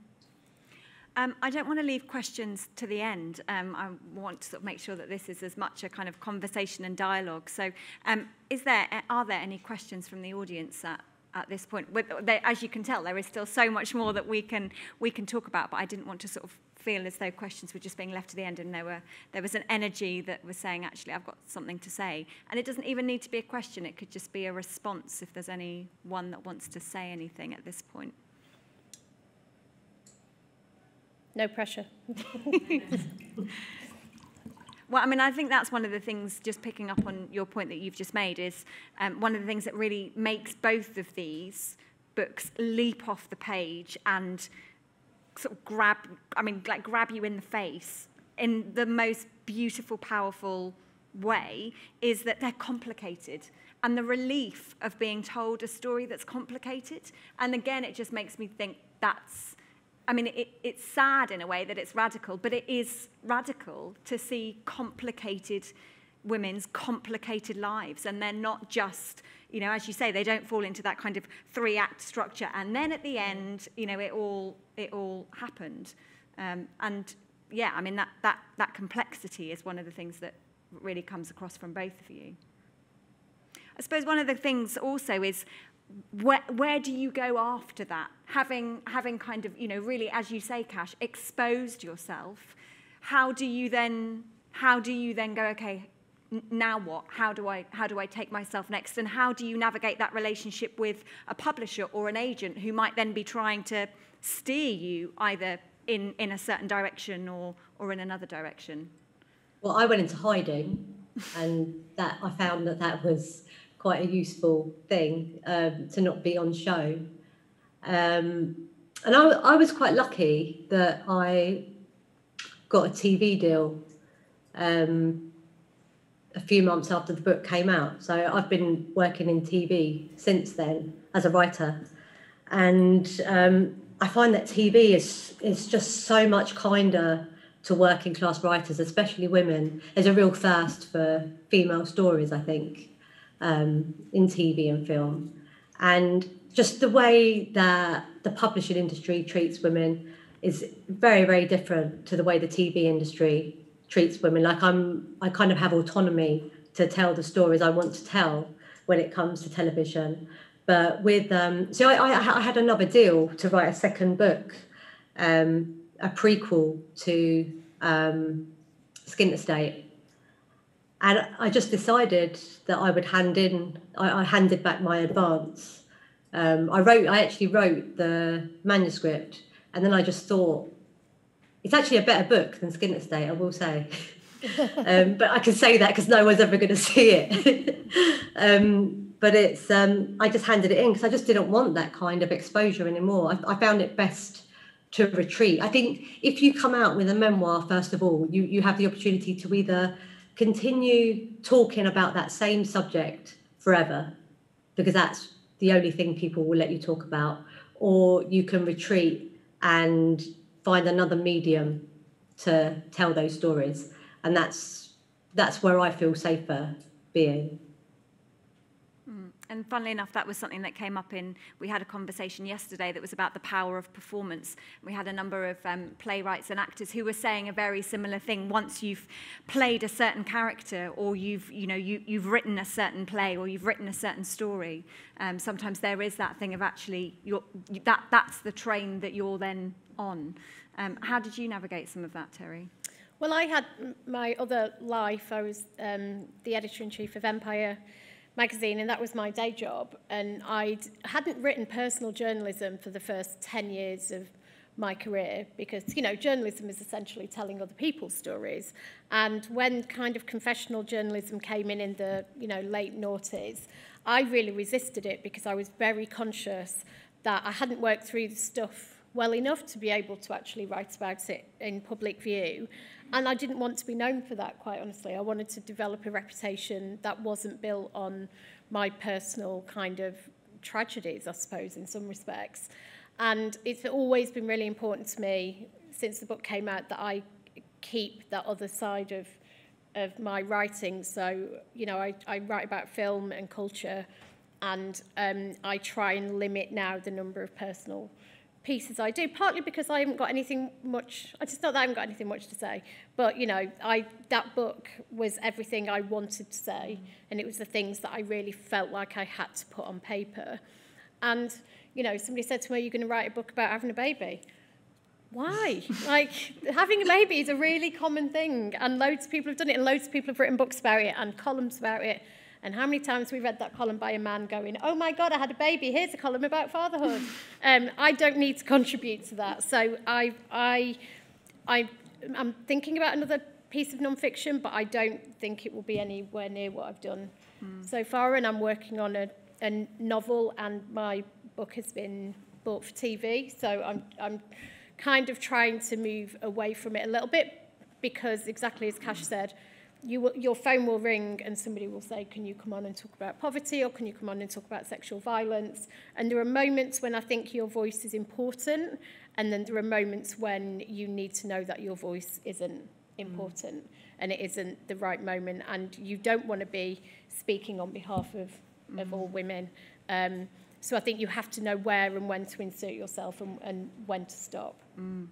Um, I don't want to leave questions to the end. Um, I want to sort of make sure that this is as much a kind of conversation and dialogue. So, um, is there are there any questions from the audience at, at this point? With, as you can tell, there is still so much more that we can we can talk about. But I didn't want to sort of feel as though questions were just being left to the end, and there were there was an energy that was saying, actually, I've got something to say. And it doesn't even need to be a question; it could just be a response. If there's anyone that wants to say anything at this point. No pressure. Well, I mean, I think that's one of the things, just picking up on your point that you've just made, is um, one of the things that really makes both of these books leap off the page and sort of grab, I mean, like grab you in the face in the most beautiful, powerful way, is that they're complicated. And the relief of being told a story that's complicated. And again, it just makes me think that's I mean, it, it's sad in a way that it's radical, but it is radical to see complicated women's complicated lives. And they're not just, you know, as you say, they don't fall into that kind of three act structure. And then at the end, you know, it all, it all happened. Um, and yeah, I mean, that, that, that complexity is one of the things that really comes across from both of you. I suppose one of the things also is where, where do you go after that? Having, having kind of, you know, really, as you say, Cash, exposed yourself, how do you then, how do you then go, okay, now what? How do I how do I take myself next? And how do you navigate that relationship with a publisher or an agent who might then be trying to steer you either in, in a certain direction or, or in another direction? Well, I went into hiding, and that I found that that was quite a useful thing um, to not be on show. Um, and I, I was quite lucky that I got a TV deal um, a few months after the book came out. So I've been working in TV since then as a writer. And um, I find that TV is, is just so much kinder to working class writers, especially women. There's a real thirst for female stories, I think, um, in TV and film. And just the way that the publishing industry treats women is very, very different to the way the TV industry treats women. Like I'm, I kind of have autonomy to tell the stories I want to tell when it comes to television. But with, um, so I, I, had another deal to write a second book, um, a prequel to um, Skint Estate. And I just decided that I would hand in, I, I handed back my advance. Um, I wrote, I actually wrote the manuscript, and then I just thought, it's actually a better book than Skint Estate, I will say. um, but I can say that because no one's ever going to see it. um, but it's um, I just handed it in because I just didn't want that kind of exposure anymore. I, I, found it best to retreat. I think if you come out with a memoir, first of all, you you have the opportunity to either continue talking about that same subject forever, because that's the only thing people will let you talk about, or you can retreat and find another medium to tell those stories and that's that's where I feel safer being. And funnily enough, that was something that came up in, we had a conversation yesterday that was about the power of performance. We had a number of um, playwrights and actors who were saying a very similar thing. Once you've played a certain character or you've, you know, you, you've written a certain play or you've written a certain story, um, sometimes there is that thing of actually, you're, that, that's the train that you're then on. Um, how did you navigate some of that, Terri? Well, I had my other life. I was um, the editor-in-chief of Empire magazine, and that was my day job. And I hadn't written personal journalism for the first 10 years of my career because, you know, journalism is essentially telling other people's stories. And when kind of confessional journalism came in in the, you know, late noughties, I really resisted it because I was very conscious that I hadn't worked through the stuff well enough to be able to actually write about it in public view. And I didn't want to be known for that, quite honestly. I wanted to develop a reputation that wasn't built on my personal kind of tragedies, I suppose, in some respects. And it's always been really important to me since the book came out that I keep that other side of of my writing. So, you know, I, I write about film and culture, and um, I try and limit now the number of personal pieces I do, partly because I haven't got anything much, I just not that I haven't got anything much to say, but you know, I that book was everything I wanted to say, and it was the things that I really felt like I had to put on paper. And, you know, somebody said to me, Are you're going to write a book about having a baby. Why? like, having a baby is a really common thing, and loads of people have done it, and loads of people have written books about it and columns about it. And how many times we read that column by a man going, oh my God, I had a baby, here's a column about fatherhood. um, I don't need to contribute to that. So I, I, I, I'm thinking about another piece of nonfiction, but I don't think it will be anywhere near what I've done mm. so far. And I'm working on a, a novel, and my book has been bought for TV. So I'm, I'm kind of trying to move away from it a little bit because, exactly as Cash said, you, your phone will ring and somebody will say, can you come on and talk about poverty or can you come on and talk about sexual violence? And there are moments when I think your voice is important and then there are moments when you need to know that your voice isn't mm. important mm. and it isn't the right moment and you don't want to be speaking on behalf of, mm. of all women. Um, so I think you have to know where and when to insert yourself and, and when to stop. Mm.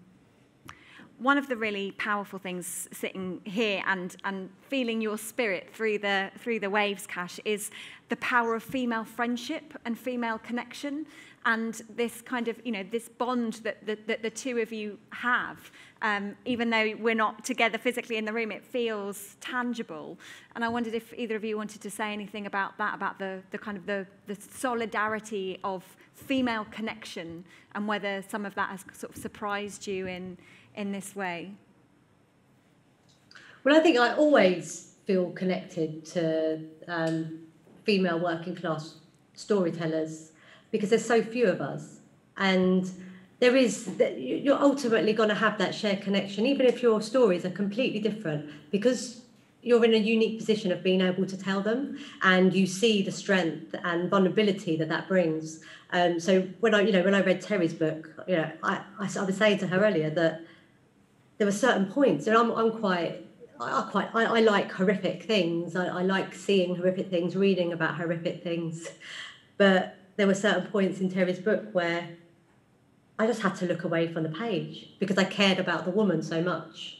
One of the really powerful things sitting here and, and feeling your spirit through the, through the waves, Cash, is the power of female friendship and female connection and this kind of, you know, this bond that, that, that the two of you have. Um, even though we're not together physically in the room, it feels tangible. And I wondered if either of you wanted to say anything about that, about the, the kind of the, the solidarity of female connection and whether some of that has sort of surprised you in, in this way. Well, I think I always feel connected to um, female working class storytellers because there's so few of us. And there is, you're ultimately going to have that shared connection, even if your stories are completely different, because you're in a unique position of being able to tell them and you see the strength and vulnerability that that brings. Um, so when I, you know, when I read Terri's book, you know, I, I, I was saying to her earlier that there were certain points, and I'm, I'm quite I, quite I, I, like horrific things. I, I, like seeing horrific things, reading about horrific things. But there were certain points in Terri's book where I just had to look away from the page because I cared about the woman so much.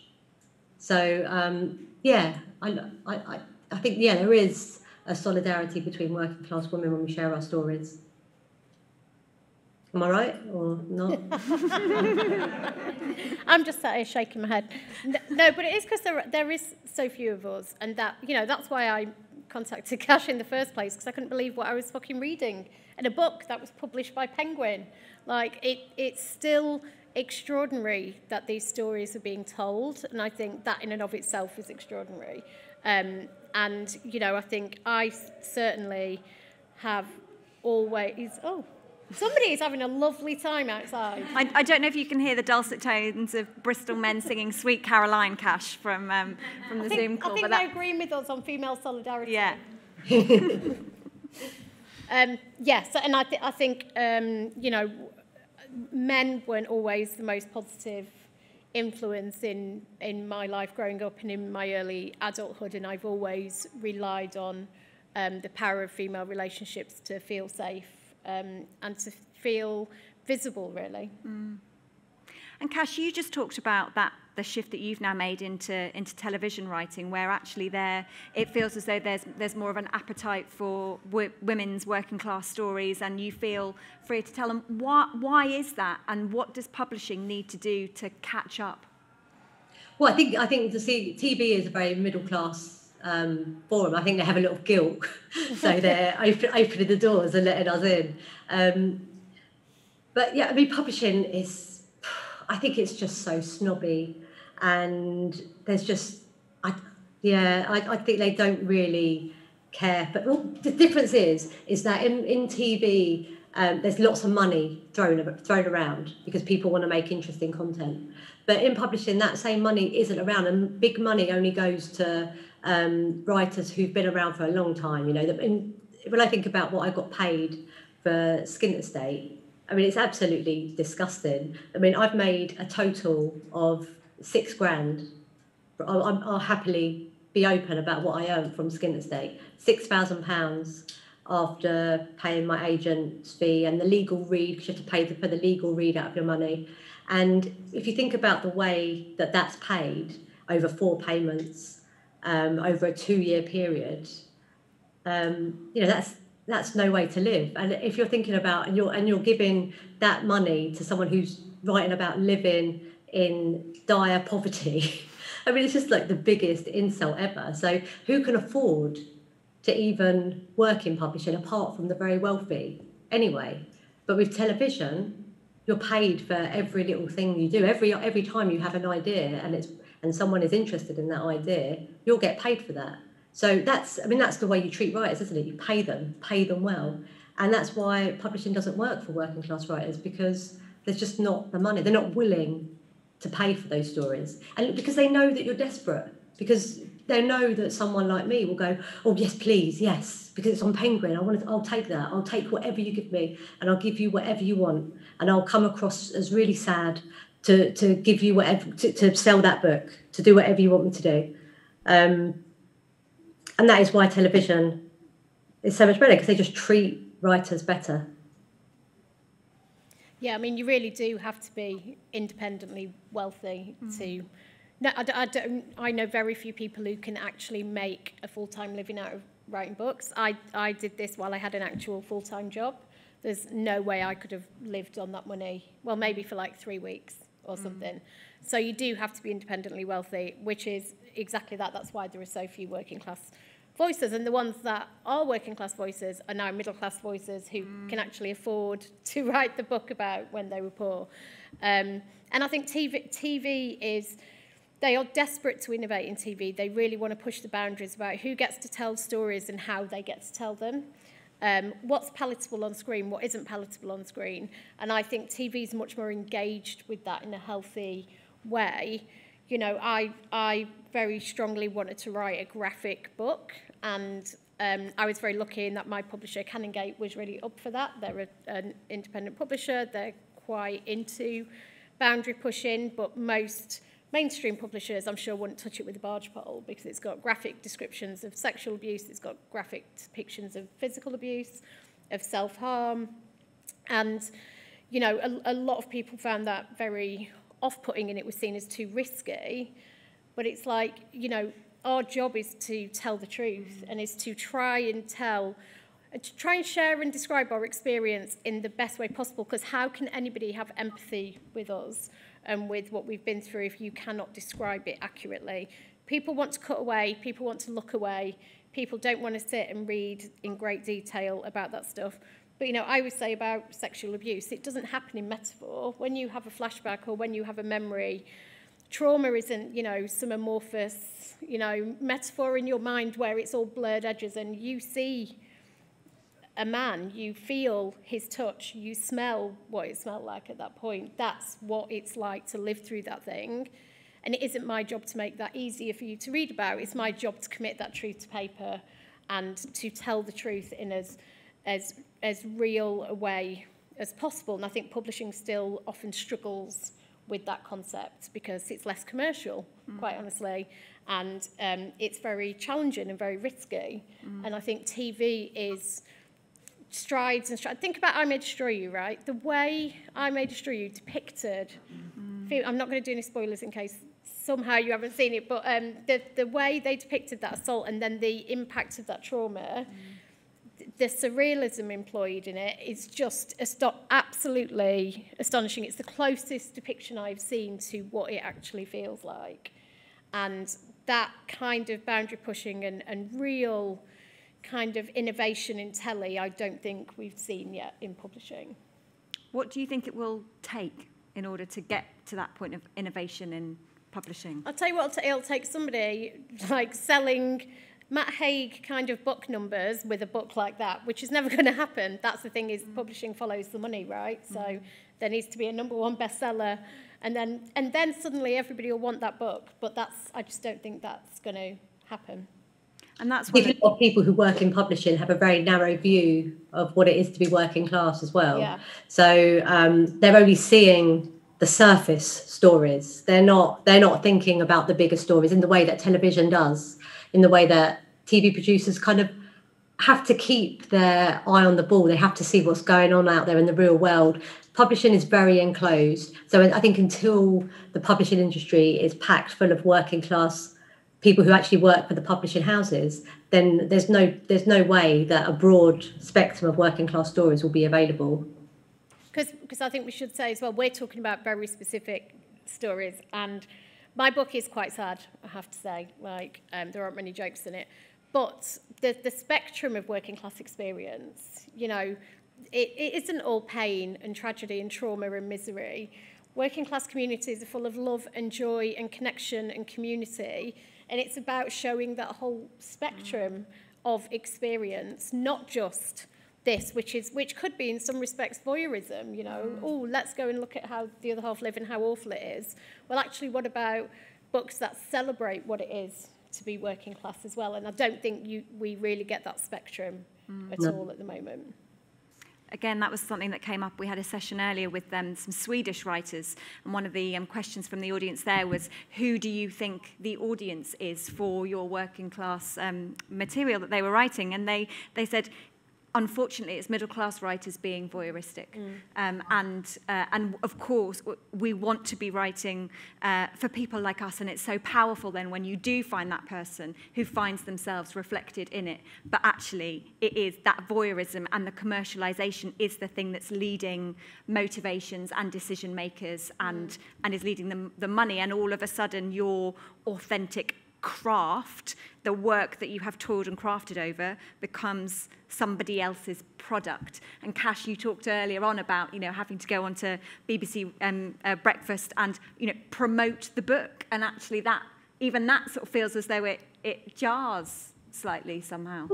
So um, yeah, I, I, I think yeah there is a solidarity between working class women when we share our stories. Am I right or not? I'm just sat here shaking my head. No, but it is because there, there is so few of us, and that you know that's why I contacted Cash in the first place because I couldn't believe what I was fucking reading in a book that was published by Penguin. Like it, it's still extraordinary that these stories are being told, and I think that in and of itself is extraordinary. Um, and you know, I think I certainly have always. Oh, Somebody is having a lovely time outside. I, I, don't know if you can hear the dulcet tones of Bristol men singing "Sweet Caroline" Cash from um, from the think, Zoom call. I think they're agreeing with us on female solidarity. Yeah. um, yes, and I, th- I think um, you know, men weren't always the most positive influence in in my life growing up and in my early adulthood, and I've always relied on um, the power of female relationships to feel safe um, and to feel visible, really. Mm. And Cash, you just talked about that the shift that you've now made into into television writing, where actually there it feels as though there's there's more of an appetite for w- women's working class stories, and you feel free to tell them why why is that, and what does publishing need to do to catch up? Well, I think I think the TV is a very middle class um, forum. I think they have a of guilt, so they're open, opening the doors and letting us in. Um, but yeah, I mean, publishing is, I think it's just so snobby, and there's just, I, yeah, I, I think they don't really care. But well, the difference is, is that in in TV. Um, there's lots of money thrown thrown around because people want to make interesting content. But in publishing, that same money isn't around, and big money only goes to um, writers who've been around for a long time. You know, and when I think about what I got paid for Skint Estate, I mean, it's absolutely disgusting. I mean, I've made a total of six grand. I'll, I'll happily be open about what I earned from Skint Estate. Six thousand pounds after paying my agent's fee and the legal read, because you have to pay for the legal read out of your money. And if you think about the way that that's paid over four payments, um, over a two-year period, um, you know that's that's no way to live. And if you're thinking about and you're and you're giving that money to someone who's writing about living in dire poverty, I mean it's just like the biggest insult ever. So who can afford to even work in publishing apart from the very wealthy anyway? But with television, you're paid for every little thing you do. Every every time you have an idea and it's and someone is interested in that idea, you'll get paid for that. So that's, I mean, that's the way you treat writers, isn't it? You pay them, pay them well. And that's why publishing doesn't work for working class writers because there's just not the money. They're not willing to pay for those stories. And because they know that you're desperate, because they know that someone like me will go, oh, yes, please, yes, because it's on Penguin. I want to, I'll take that. I'll take whatever you give me and I'll give you whatever you want. And I'll come across as really sad to to give you whatever to, to sell that book to do whatever you want me to do um, and that is why television is so much better because they just treat writers better yeah i mean you really do have to be independently wealthy mm. to no, I, I, don't, I know very few people who can actually make a full-time living out of writing books. I, I did this while I had an actual full-time job. There's no way I could have lived on that money. Well, maybe for like three weeks or mm. something. So you do have to be independently wealthy, which is exactly that. That's why there are so few working class voices. And the ones that are working class voices are now middle class voices who mm. can actually afford to write the book about when they were poor. Um, and I think TV, TV is, they are desperate to innovate in TV. They really want to push the boundaries about who gets to tell stories and how they get to tell them. Um, what's palatable on screen, what isn't palatable on screen. And I think TV is much more engaged with that in a healthy way. You know, I, I very strongly wanted to write a graphic book and um, I was very lucky in that my publisher, Canongate, was really up for that. They're a, an independent publisher. They're quite into boundary pushing, but most mainstream publishers, I'm sure, wouldn't touch it with a barge pole because it's got graphic descriptions of sexual abuse, it's got graphic depictions of physical abuse, of self-harm. And, you know, a, a lot of people found that very off-putting and it was seen as too risky. But it's like, you know, our job is to tell the truth mm. and is to try and tell uh, to try and share and describe our experience in the best way possible because how can anybody have empathy with us and with what we've been through if you cannot describe it accurately people want to cut away people want to look away people don't want to sit and read in great detail about that stuff but you know I would say about sexual abuse it doesn't happen in metaphor when you have a flashback or when you have a memory trauma isn't, you know, some amorphous, you know, metaphor in your mind where it's all blurred edges and you see a man, you feel his touch, you smell what it smelled like at that point. That's what it's like to live through that thing. And it isn't my job to make that easier for you to read about. It's my job to commit that truth to paper and to tell the truth in as, as, as real a way as possible. And I think publishing still often struggles with that concept because it's less commercial, mm. quite honestly, and um, it's very challenging and very risky. Mm. And I think TV is strides and strides. Think about I May Destroy You, right? The way I May Destroy You depicted, mm. I'm not going to do any spoilers in case somehow you haven't seen it, but um, the, the way they depicted that assault and then the impact of that trauma, mm the surrealism employed in it is just absolutely astonishing. It's the closest depiction I've seen to what it actually feels like. And that kind of boundary pushing and, and real kind of innovation in telly, I don't think we've seen yet in publishing. What do you think it will take in order to get to that point of innovation in publishing? I'll tell you what, it'll take somebody like selling Matt Haig kind of book numbers with a book like that, which is never going to happen. That's the thing is publishing follows the money, right? So mm. there needs to be a number one bestseller and then and then suddenly everybody will want that book, but that's I just don't think that's going to happen. And that's why a lot of people who work in publishing have a very narrow view of what it is to be working class as well. Yeah. So um, they're only seeing the surface stories. They're not they're not thinking about the bigger stories in the way that television does in the way that TV producers kind of have to keep their eye on the ball. They have to see what's going on out there in the real world. Publishing is very enclosed. So I think until the publishing industry is packed full of working class people who actually work for the publishing houses, then there's no there's no way that a broad spectrum of working class stories will be available. Because I think we should say as well, we're talking about very specific stories and my book is quite sad, I have to say. Like, um, there aren't many jokes in it. But the, the spectrum of working class experience, you know, it, it isn't all pain and tragedy and trauma and misery. Working class communities are full of love and joy and connection and community. And it's about showing that whole spectrum of experience, not just this, which is which could be in some respects voyeurism, you know, mm. oh, let's go and look at how the other half live and how awful it is. Well, actually, what about books that celebrate what it is to be working class as well? And I don't think you, we really get that spectrum mm. at no. all at the moment. Again, that was something that came up. We had a session earlier with um, some Swedish writers, and one of the um, questions from the audience there was, who do you think the audience is for your working class um, material that they were writing? And they, they said, unfortunately, it's middle class writers being voyeuristic. Mm. Um, and, uh, and of course, we want to be writing uh, for people like us. And it's so powerful then when you do find that person who finds themselves reflected in it. But actually, it is that voyeurism and the commercialization is the thing that's leading motivations and decision makers and, mm. and is leading the, the money. And all of a sudden, your authentic craft, the work that you have toiled and crafted over, becomes somebody else's product. And Cash, you talked earlier on about you know having to go onto BBC um, uh, Breakfast and you know promote the book, and actually that even that sort of feels as though it it jars slightly somehow.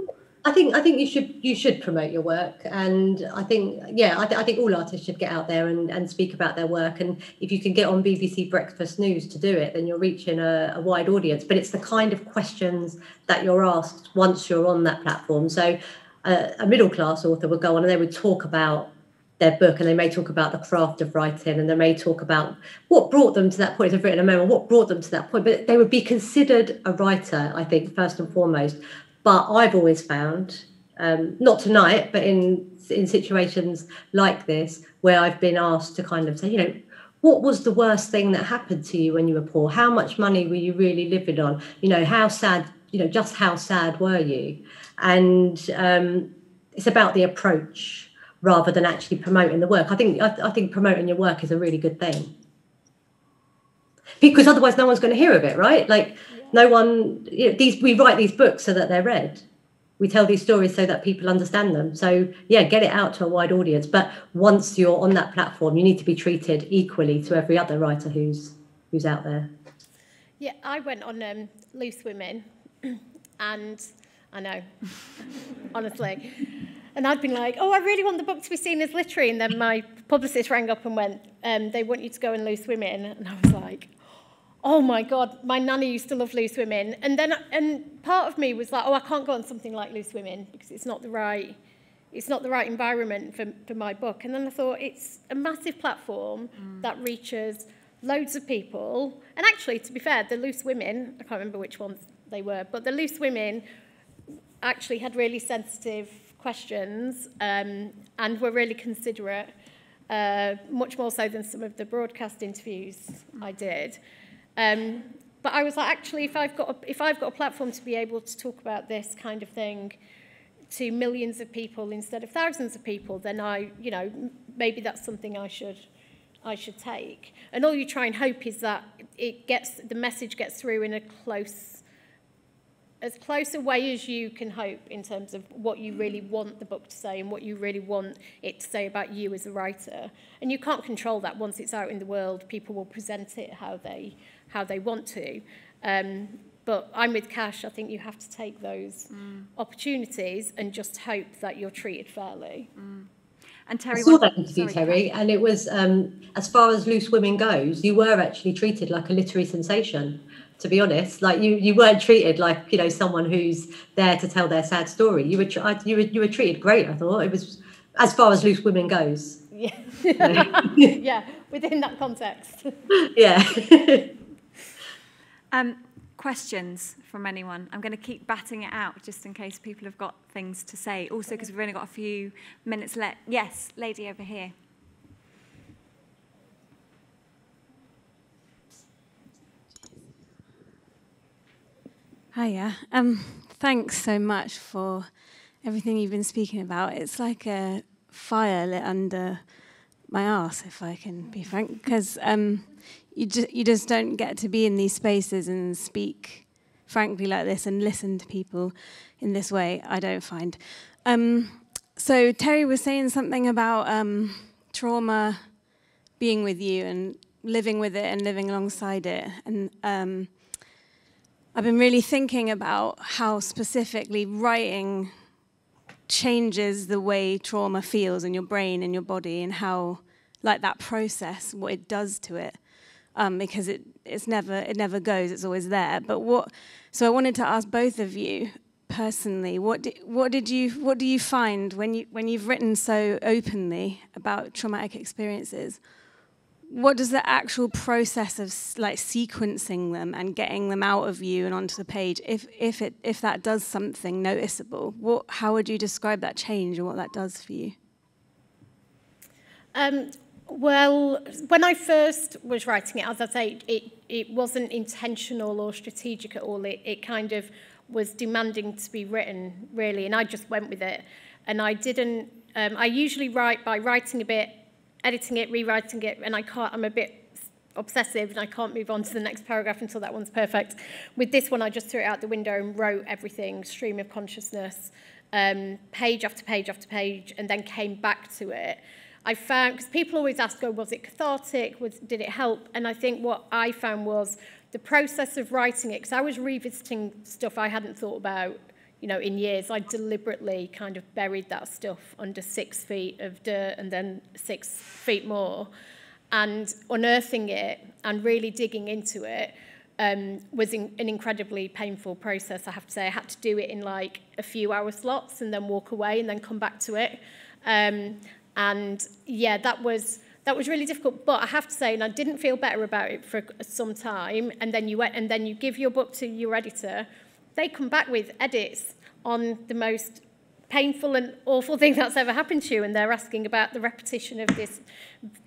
I think I think you should you should promote your work, and I think yeah, I, th- I think all artists should get out there and, and speak about their work. And if you can get on BBC Breakfast News to do it, then you're reaching a, a wide audience. But it's the kind of questions that you're asked once you're on that platform. So uh, a middle class author would go on and they would talk about their book and they may talk about the craft of writing and they may talk about what brought them to that point. They've written a memoir, what brought them to that point, but they would be considered a writer, I think, first and foremost, but I've always found, um, not tonight, but in in situations like this, where I've been asked to kind of say, you know, what was the worst thing that happened to you when you were poor? How much money were you really living on? You know, how sad, you know, just how sad were you? And um, it's about the approach rather than actually promoting the work. I think I, I think promoting your work is a really good thing because otherwise no one's going to hear of it, right? Like no one you know, these we write these books so that they're read. We tell these stories so that people understand them. So yeah get it out to a wide audience. But once you're on that platform you need to be treated equally to every other writer who's who's out there. Yeah i went on um, loose women and i know honestly. And I'd been like, oh, I really want the book to be seen as literary. And then my publicist rang up and went, um, they want you to go and Loose Women. And I was like, oh my God, my nanny used to love Loose Women. And then, and part of me was like, oh, I can't go on something like Loose Women because it's not the right, it's not the right environment for, for my book. And then I thought it's a massive platform mm. that reaches loads of people. And actually, to be fair, the Loose Women, I can't remember which ones they were, but the Loose Women actually had really sensitive questions um, and were really considerate, uh, much more so than some of the broadcast interviews I did. Um, but I was like, actually, if I've got a, if I've got a platform to be able to talk about this kind of thing to millions of people instead of thousands of people, then I, you know, maybe that's something I should I should take. And all you try and hope is that it gets the message gets through in a close as close a way as you can hope in terms of what you really want the book to say and what you really want it to say about you as a writer. And you can't control that once it's out in the world. People will present it how they how they want to. Um, but I'm with Cash. I think you have to take those mm. opportunities and just hope that you're treated fairly. Mm. And Terri, I saw that interview, sorry, Terri, and it was um, as far as loose women goes, you were actually treated like a literary sensation. To be honest, like you, you weren't treated like you know someone who's there to tell their sad story. You were, you were, you were treated great. I thought it was as far as loose women goes. Yeah, yeah, within that context. yeah. Um, questions from anyone? I'm going to keep batting it out just in case people have got things to say. Also, because we've only got a few minutes left. Yes, lady over here. Hiya. Um, thanks so much for everything you've been speaking about. It's like a fire lit under my ass, if I can be frank, because um, you just you just don't get to be in these spaces and speak frankly like this and listen to people in this way. I don't find. Um, so Terri was saying something about um, trauma being with you and living with it and living alongside it, and um, I've been really thinking about how specifically writing changes the way trauma feels in your brain and your body and how like that process what it does to it um, because it, it's never, it never goes, it's always there. But what, so I wanted to ask both of you personally, what, did, what, did you, what do you find when, you, when you've written so openly about traumatic experiences? what does the actual process of like sequencing them and getting them out of you and onto the page if if it if that does something noticeable what how would you describe that change and what that does for you um, well, when I first was writing it, as I say, it, it wasn't intentional or strategic at all. It, it kind of was demanding to be written, really, and I just went with it. And I didn't, um, I usually write by writing a bit, editing it, rewriting it, and I can't, I'm a bit obsessive and I can't move on to the next paragraph until that one's perfect. With this one, I just threw it out the window and wrote everything, stream of consciousness, um, page after page after page, and then came back to it. I found, because people always ask, oh, was it cathartic? Was, did it help? And I think what I found was the process of writing it, because I was revisiting stuff I hadn't thought about, you know, in years. I deliberately kind of buried that stuff under six feet of dirt and then six feet more. And unearthing it and really digging into it um, was in, an incredibly painful process, I have to say. I had to do it in like a few hour slots and then walk away and then come back to it. Um, And yeah, that was that was really difficult. But I have to say, and I didn't feel better about it for some time. And then you went, and then you give your book to your editor. They come back with edits on the most painful and awful thing that's ever happened to you, and they're asking about the repetition of this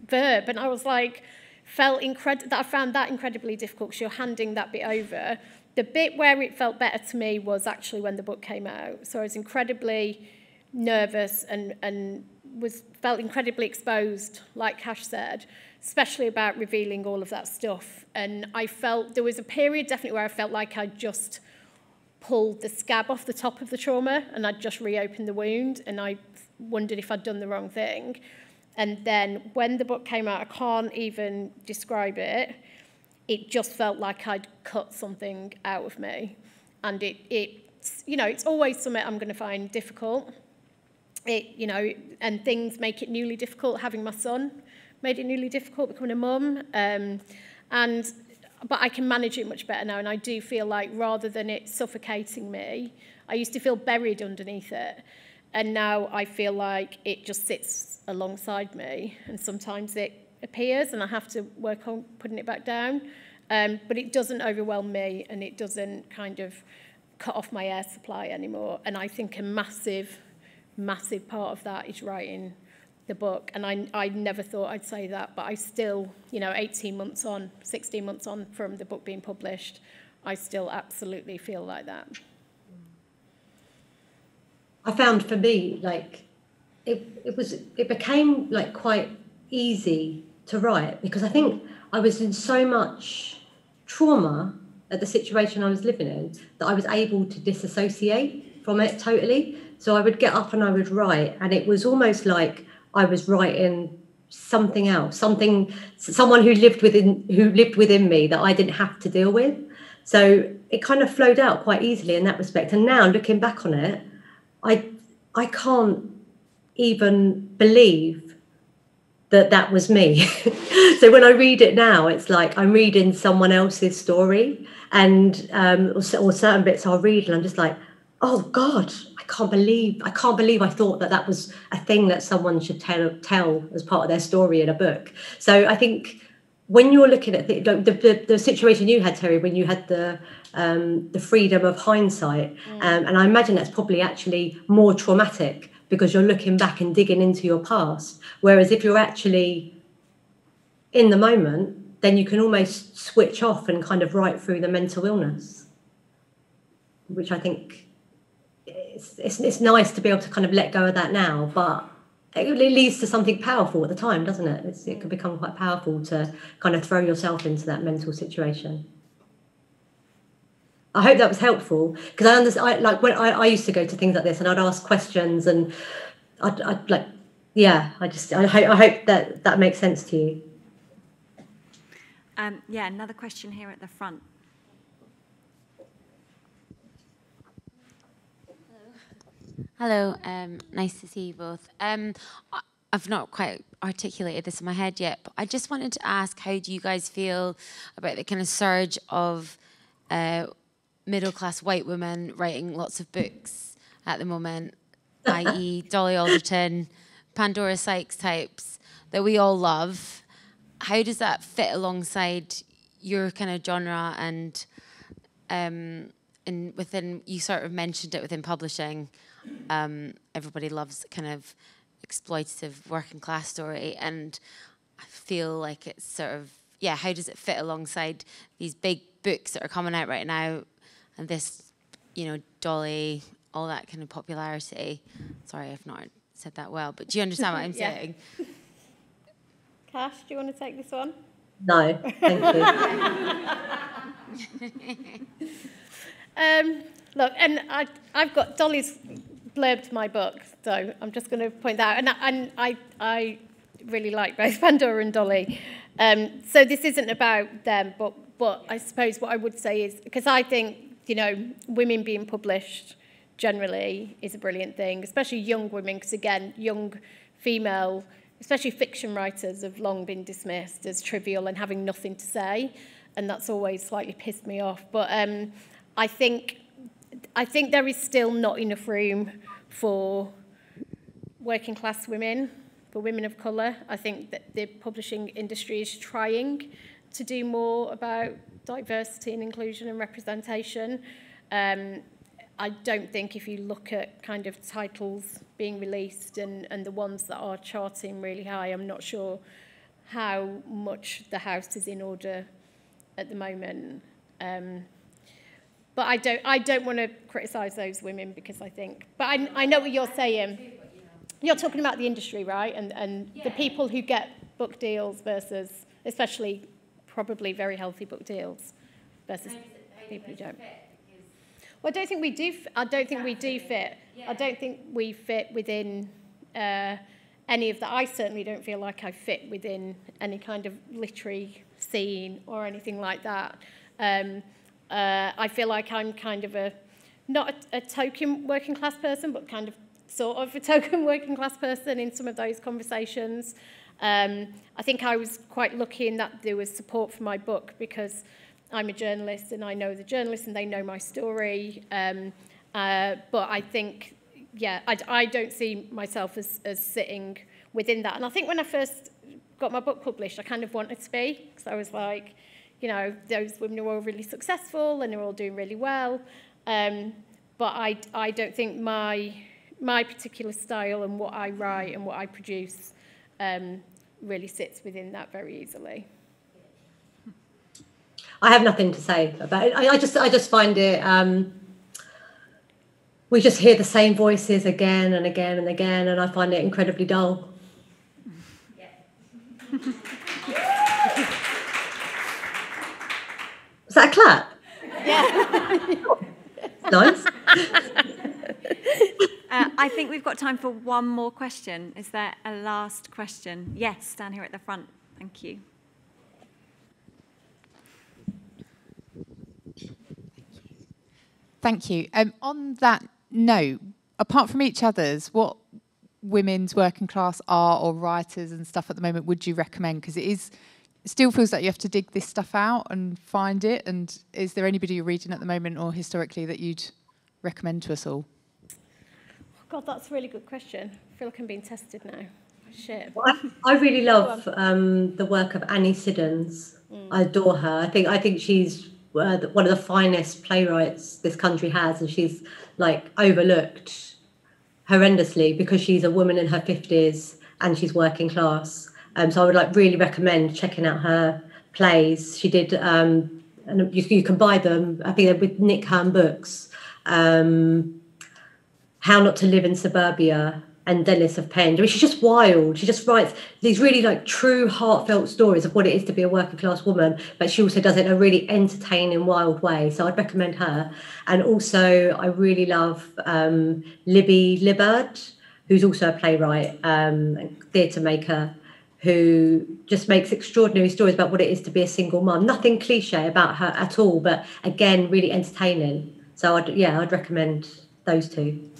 verb. And I was like, felt incredible. That I found that incredibly difficult because you're handing that bit over. The bit where it felt better to me was actually when the book came out. So I was incredibly nervous and and was felt incredibly exposed, like Cash said, especially about revealing all of that stuff. And I felt there was a period definitely where I felt like I just pulled the scab off the top of the trauma and I'd just reopened the wound and I wondered if I'd done the wrong thing. And then when the book came out, I can't even describe it. It just felt like I'd cut something out of me. And it, it you know, it's always something I'm going to find difficult it, you know, and things make it newly difficult. Having my son made it newly difficult, becoming a mum. Um, and, but I can manage it much better now. And I do feel like rather than it suffocating me, I used to feel buried underneath it. And now I feel like it just sits alongside me. And sometimes it appears and I have to work on putting it back down. Um, but it doesn't overwhelm me and it doesn't kind of cut off my air supply anymore. And I think a massive massive part of that is writing the book. And I, I never thought I'd say that, but I still, you know, 18 months on, 16 months on from the book being published, I still absolutely feel like that. I found for me, like, it, it was, it became like quite easy to write because I think I was in so much trauma at the situation I was living in that I was able to disassociate from it totally. So I would get up and I would write, and it was almost like I was writing something else, something, someone who lived within who lived within me that I didn't have to deal with. So it kind of flowed out quite easily in that respect. And now looking back on it, I I can't even believe that that was me. so when I read it now, it's like I'm reading someone else's story, and um, or, or certain bits I'll read, and I'm just like, oh God, can't believe I can't believe I thought that that was a thing that someone should tell tell as part of their story in a book. So I think when you're looking at the, the, the, the situation you had, Terri, when you had the um, the freedom of hindsight, mm. um, and I imagine that's probably actually more traumatic because you're looking back and digging into your past. Whereas if you're actually in the moment, then you can almost switch off and kind of write through the mental illness, which I think it's, it's, it's nice to be able to kind of let go of that now, but it leads to something powerful at the time, doesn't it? It's, it can become quite powerful to kind of throw yourself into that mental situation. I hope that was helpful because I understand. like when I, I used to go to things like this and I'd ask questions and I'd, I'd like, yeah. I just I hope I hope that that makes sense to you. Um, yeah, another question here at the front. Hello, um, nice to see you both. Um, I've not quite articulated this in my head yet, but I just wanted to ask how do you guys feel about the kind of surge of uh, middle class white women writing lots of books at the moment, i.e., Dolly Alderton, Pandora Sykes types that we all love? how does that fit alongside your kind of genre and um, and within you sort of mentioned it within publishing, um, everybody loves kind of exploitative working class story, and I feel like it's sort of yeah. How does it fit alongside these big books that are coming out right now, and this, you know, Dolly, all that kind of popularity? Sorry, I've not said that well, but do you understand what I'm Yeah. saying? Cash, do you want to take this one? No, thank you. Um, look, and I, I've got Dolly's blurbed my book, so I'm just going to point that out. And, and I, I really like both Pandora and Dolly. Um, so this isn't about them, but, but I suppose what I would say is, because I think, you know, women being published generally is a brilliant thing, especially young women, because again, young female, especially fiction writers, have long been dismissed as trivial and having nothing to say, and that's always slightly pissed me off. But um, I think I think there is still not enough room for working class women, for women of colour. I think that the publishing industry is trying to do more about diversity and inclusion and representation. Um, I don't think if you look at kind of titles being released and, and the ones that are charting really high, I'm not sure how much the house is in order at the moment. Um, but I don't, I don't want to criticise those women because I think, but I, I know what you're saying. You're talking about the industry, right? And, and the people who get book deals versus, especially probably very healthy book deals versus people who don't. Well, I don't think we do. I don't think we do fit. I don't think we fit within uh, any of that. I certainly don't feel like I fit within any kind of literary scene or anything like that. Um, Uh, I feel like I'm kind of a, not a, a token working class person, but kind of sort of a token working class person in some of those conversations. Um, I think I was quite lucky in that there was support for my book because I'm a journalist and I know the journalists and they know my story. Um, uh, but I think, yeah, I, I don't see myself as, as sitting within that. And I think when I first got my book published, I kind of wanted to be because I was like, you know, those women are all really successful and they're all doing really well. Um, but I, I don't think my, my particular style and what I write and what I produce um, really sits within that very easily. I have nothing to say about it. I, I just I just find it um, we just hear the same voices again and again and again and I find it incredibly dull. Was that a clap? Yeah. nice. Uh, I think we've got time for one more question. Is there a last question? Yes, down here at the front. Thank you. Thank you. Um, on that note, apart from each other's, what women's working class art or writers and stuff at the moment would you recommend? Because it is it still feels like you have to dig this stuff out and find it. And is there anybody you're reading at the moment or historically that you'd recommend to us all? God, that's a really good question. I feel like I'm being tested now. Shit. Well, I, I really love um, the work of Annie Siddons. I adore her. I think I think she's uh, one of the finest playwrights this country has, and she's like overlooked horrendously because she's a woman in her fifties and she's working class. Um, so I would like really recommend checking out her plays. She did, um, and you, you can buy them. I think they're with Nick Hern Books. Um, how Not to Live in Suburbia and Dennis of Penge. I mean, she's just wild. She just writes these really like true, heartfelt stories of what it is to be a working class woman, but she also does it in a really entertaining, wild way. So I'd recommend her. And also, I really love um, Libby Liburd, who's also a playwright um, and theatre maker. Who just makes extraordinary stories about what it is to be a single mum. Nothing cliche about her at all, but again, really entertaining. So, I'd, yeah, I'd recommend those two.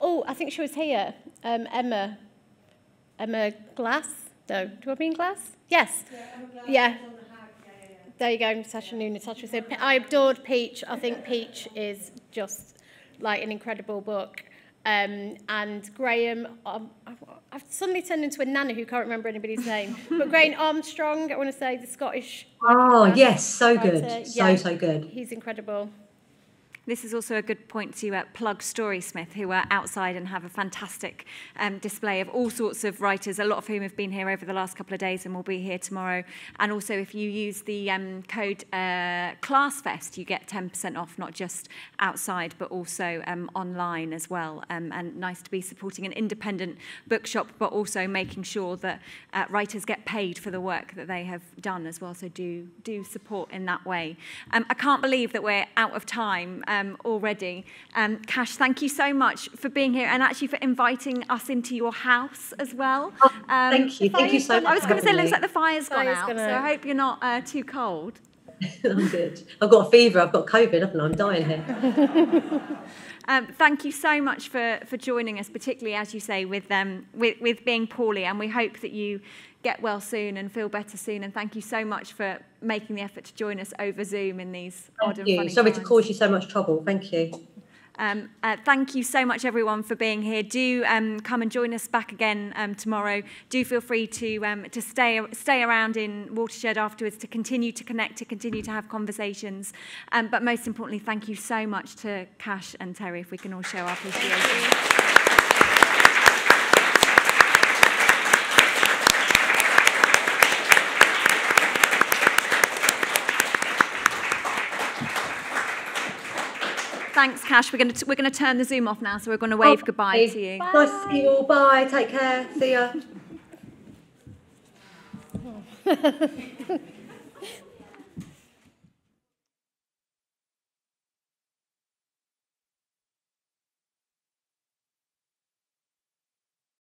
Oh, I think she was here. Um, Emma. Emma Glass? No, do I mean Glass? Yes. Yeah. There you go, Natasha knew Natasha said. I adored Peach. I think Peach is just like an incredible book. Um, and Graeme, um, I've suddenly turned into a nana who can't remember anybody's name. but Graeme Armstrong, I want to say the Scottish. Oh, yes, so writer. good. So, so good. He's incredible. This is also a good point to uh, plug Storysmith, who are outside and have a fantastic um, display of all sorts of writers, a lot of whom have been here over the last couple of days and will be here tomorrow. And also, if you use the um, code uh, ClassFest, you get 10% off, not just outside, but also um, online as well. Um, and nice to be supporting an independent bookshop, but also making sure that uh, writers get paid for the work that they have done as well. So do do support in that way. Um, I can't believe that we're out of time um, already. Um, Cash, thank you so much for being here and actually for inviting us into your house as well. Oh, Um, thank you. Thank you so much I was going to say, it looks like the fire's gone Fire's out, gone so I hope you're not uh, too cold. I'm good. I've got a fever. I've got COVID, haven't I? I'm dying here. Um, thank you so much for, for joining us, particularly as you say with, um, with with being poorly, and we hope that you get well soon and feel better soon. And thank you so much for making the effort to join us over Zoom in these odd Thank and you. funny Sorry to cause you so much trouble. Thank you. Um, uh, thank you so much, everyone, for being here. Do um, come and join us back again um, tomorrow. Do feel free to um, to stay stay around in Watershed afterwards to continue to connect, to continue to have conversations. Um, but most importantly, thank you so much to Cash and Terri. If we can all show our appreciation. Thanks, Cash. We're going to we're going to turn the Zoom off now, so we're going to wave oh, goodbye to you. Nice to see you all. Bye. Take care. See ya.